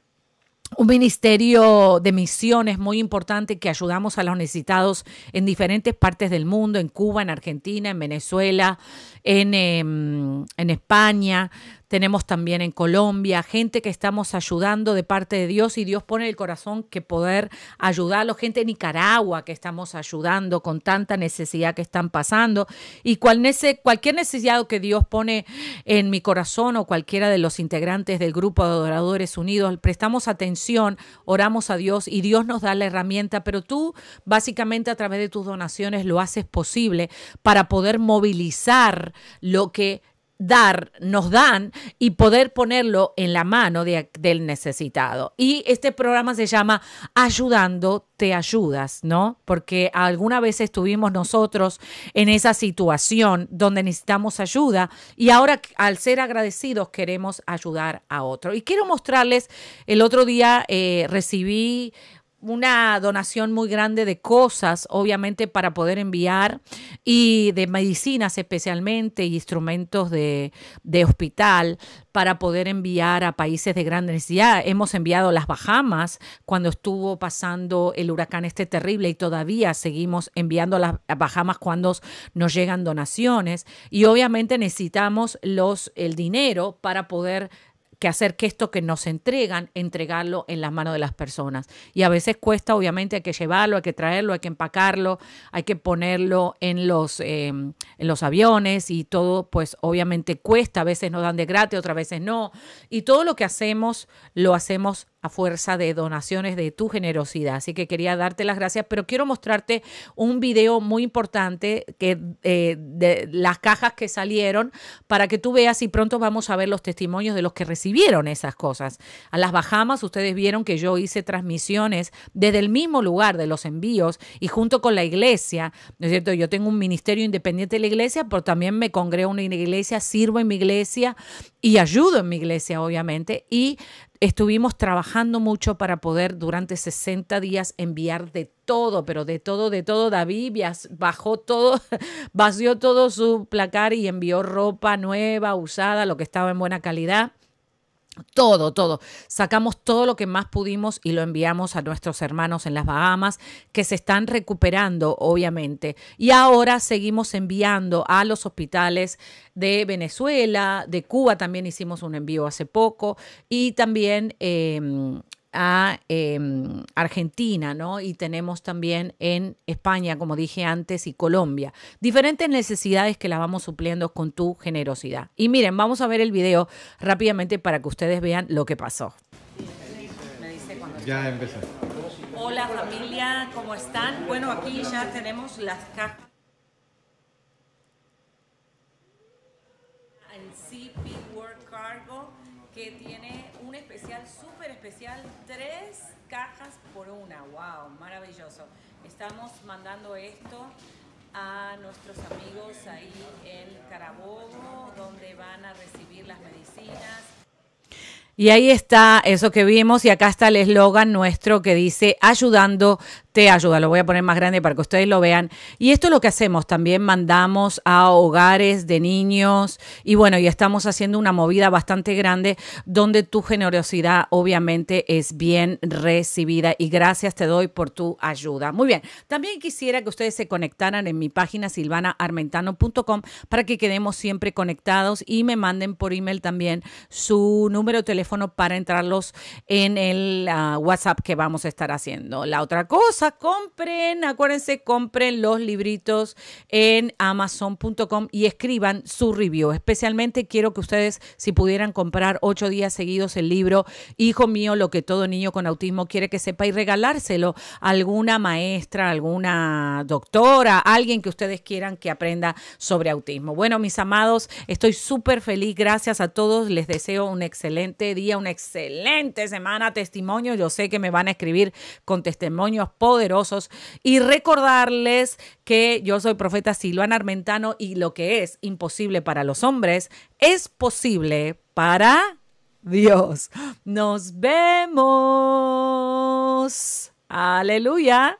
un ministerio de misiones muy importante que ayudamos a los necesitados en diferentes partes del mundo, en Cuba, en Argentina, en Venezuela, en, em, España. Tenemos también en Colombia gente que estamos ayudando de parte de Dios y Dios pone el corazón que poder ayudarlo. Gente en Nicaragua que estamos ayudando con tanta necesidad que están pasando. Y cualquier necesidad que Dios pone en mi corazón o cualquiera de los integrantes del grupo de adoradores unidos, prestamos atención, oramos a Dios y Dios nos da la herramienta, pero tú básicamente a través de tus donaciones lo haces posible para poder movilizar lo que dar, nos dan y poder ponerlo en la mano del necesitado. Y este programa se llama Ayudando te ayudas, ¿no? Porque alguna vez estuvimos nosotros en esa situación donde necesitamos ayuda y ahora al ser agradecidos queremos ayudar a otro. Y quiero mostrarles, el otro día eh, recibí una donación muy grande de cosas, obviamente, para poder enviar y de medicinas especialmente, instrumentos de, de, hospital para poder enviar a países de gran necesidad. Hemos enviado las Bahamas cuando estuvo pasando el huracán este terrible y todavía seguimos enviando las Bahamas cuando nos llegan donaciones y obviamente necesitamos los, el dinero para poder que hacer que esto que nos entregan, entregarlo en las manos de las personas. Y a veces cuesta, obviamente hay que llevarlo, hay que traerlo, hay que empacarlo, hay que ponerlo en los, em, en los aviones y todo, pues obviamente cuesta, a veces nos dan de gratis, otras veces no. Y todo lo que hacemos, lo hacemos a fuerza de donaciones de tu generosidad. Así que quería darte las gracias, pero quiero mostrarte un video muy importante que, eh, de las cajas que salieron para que tú veas y pronto vamos a ver los testimonios de los que recibieron esas cosas. A las Bahamas ustedes vieron que yo hice transmisiones desde el mismo lugar de los envíos y junto con la iglesia, ¿no es cierto? Yo tengo un ministerio independiente de la iglesia, pero también me congrego en una iglesia, sirvo en mi iglesia y ayudo en mi iglesia, obviamente, y Estuvimos trabajando mucho para poder durante 60 días enviar de todo, pero de todo, de todo. David bajó todo, <laughs> vació todo su placar y envió ropa nueva, usada, lo que estaba en buena calidad. Todo, todo. Sacamos todo lo que más pudimos y lo enviamos a nuestros hermanos en las Bahamas, que se están recuperando, obviamente. Y ahora seguimos enviando a los hospitales de Venezuela, de Cuba también hicimos un envío hace poco, y también em, a em, Argentina, ¿no? Y tenemos también en España, como dije antes, y Colombia. Diferentes necesidades que las vamos supliendo con tu generosidad. Y miren, vamos a ver el video rápidamente para que ustedes vean lo que pasó. Ya empezó. Hola familia, ¿cómo están? Bueno, aquí ya tenemos las cajas. El CP Work Cargo que tiene especial, súper especial, tres cajas por una. ¡Wow! Maravilloso. Estamos mandando esto a nuestros amigos ahí en Carabobo, donde van a recibir las medicinas. Y ahí está eso que vimos y acá está el eslogan nuestro que dice ayudando te ayuda. Lo voy a poner más grande para que ustedes lo vean. Y esto es lo que hacemos. También mandamos a hogares de niños y bueno, y estamos haciendo una movida bastante grande donde tu generosidad obviamente es bien recibida y gracias te doy por tu ayuda. Muy bien. También quisiera que ustedes se conectaran en mi página silvanaarmentano.com para que quedemos siempre conectados y me manden por email también su número de teléfono para entrarlos en el ah, WhatsApp que vamos a estar haciendo. La otra cosa compren, acuérdense, compren los libritos en amazon.com y escriban su review. Especialmente quiero que ustedes, si pudieran comprar ocho días seguidos el libro, Hijo mío, lo que todo niño con autismo quiere que sepa y regalárselo a alguna maestra, alguna doctora, alguien que ustedes quieran que aprenda sobre autismo. Bueno, mis amados, estoy súper feliz. Gracias a todos. Les deseo un excelente día, una excelente semana. Testimonio. Yo sé que me van a escribir con testimonios y recordarles que yo soy profeta Silvana Armentano y lo que es imposible para los hombres es posible para Dios. Nos vemos. Aleluya.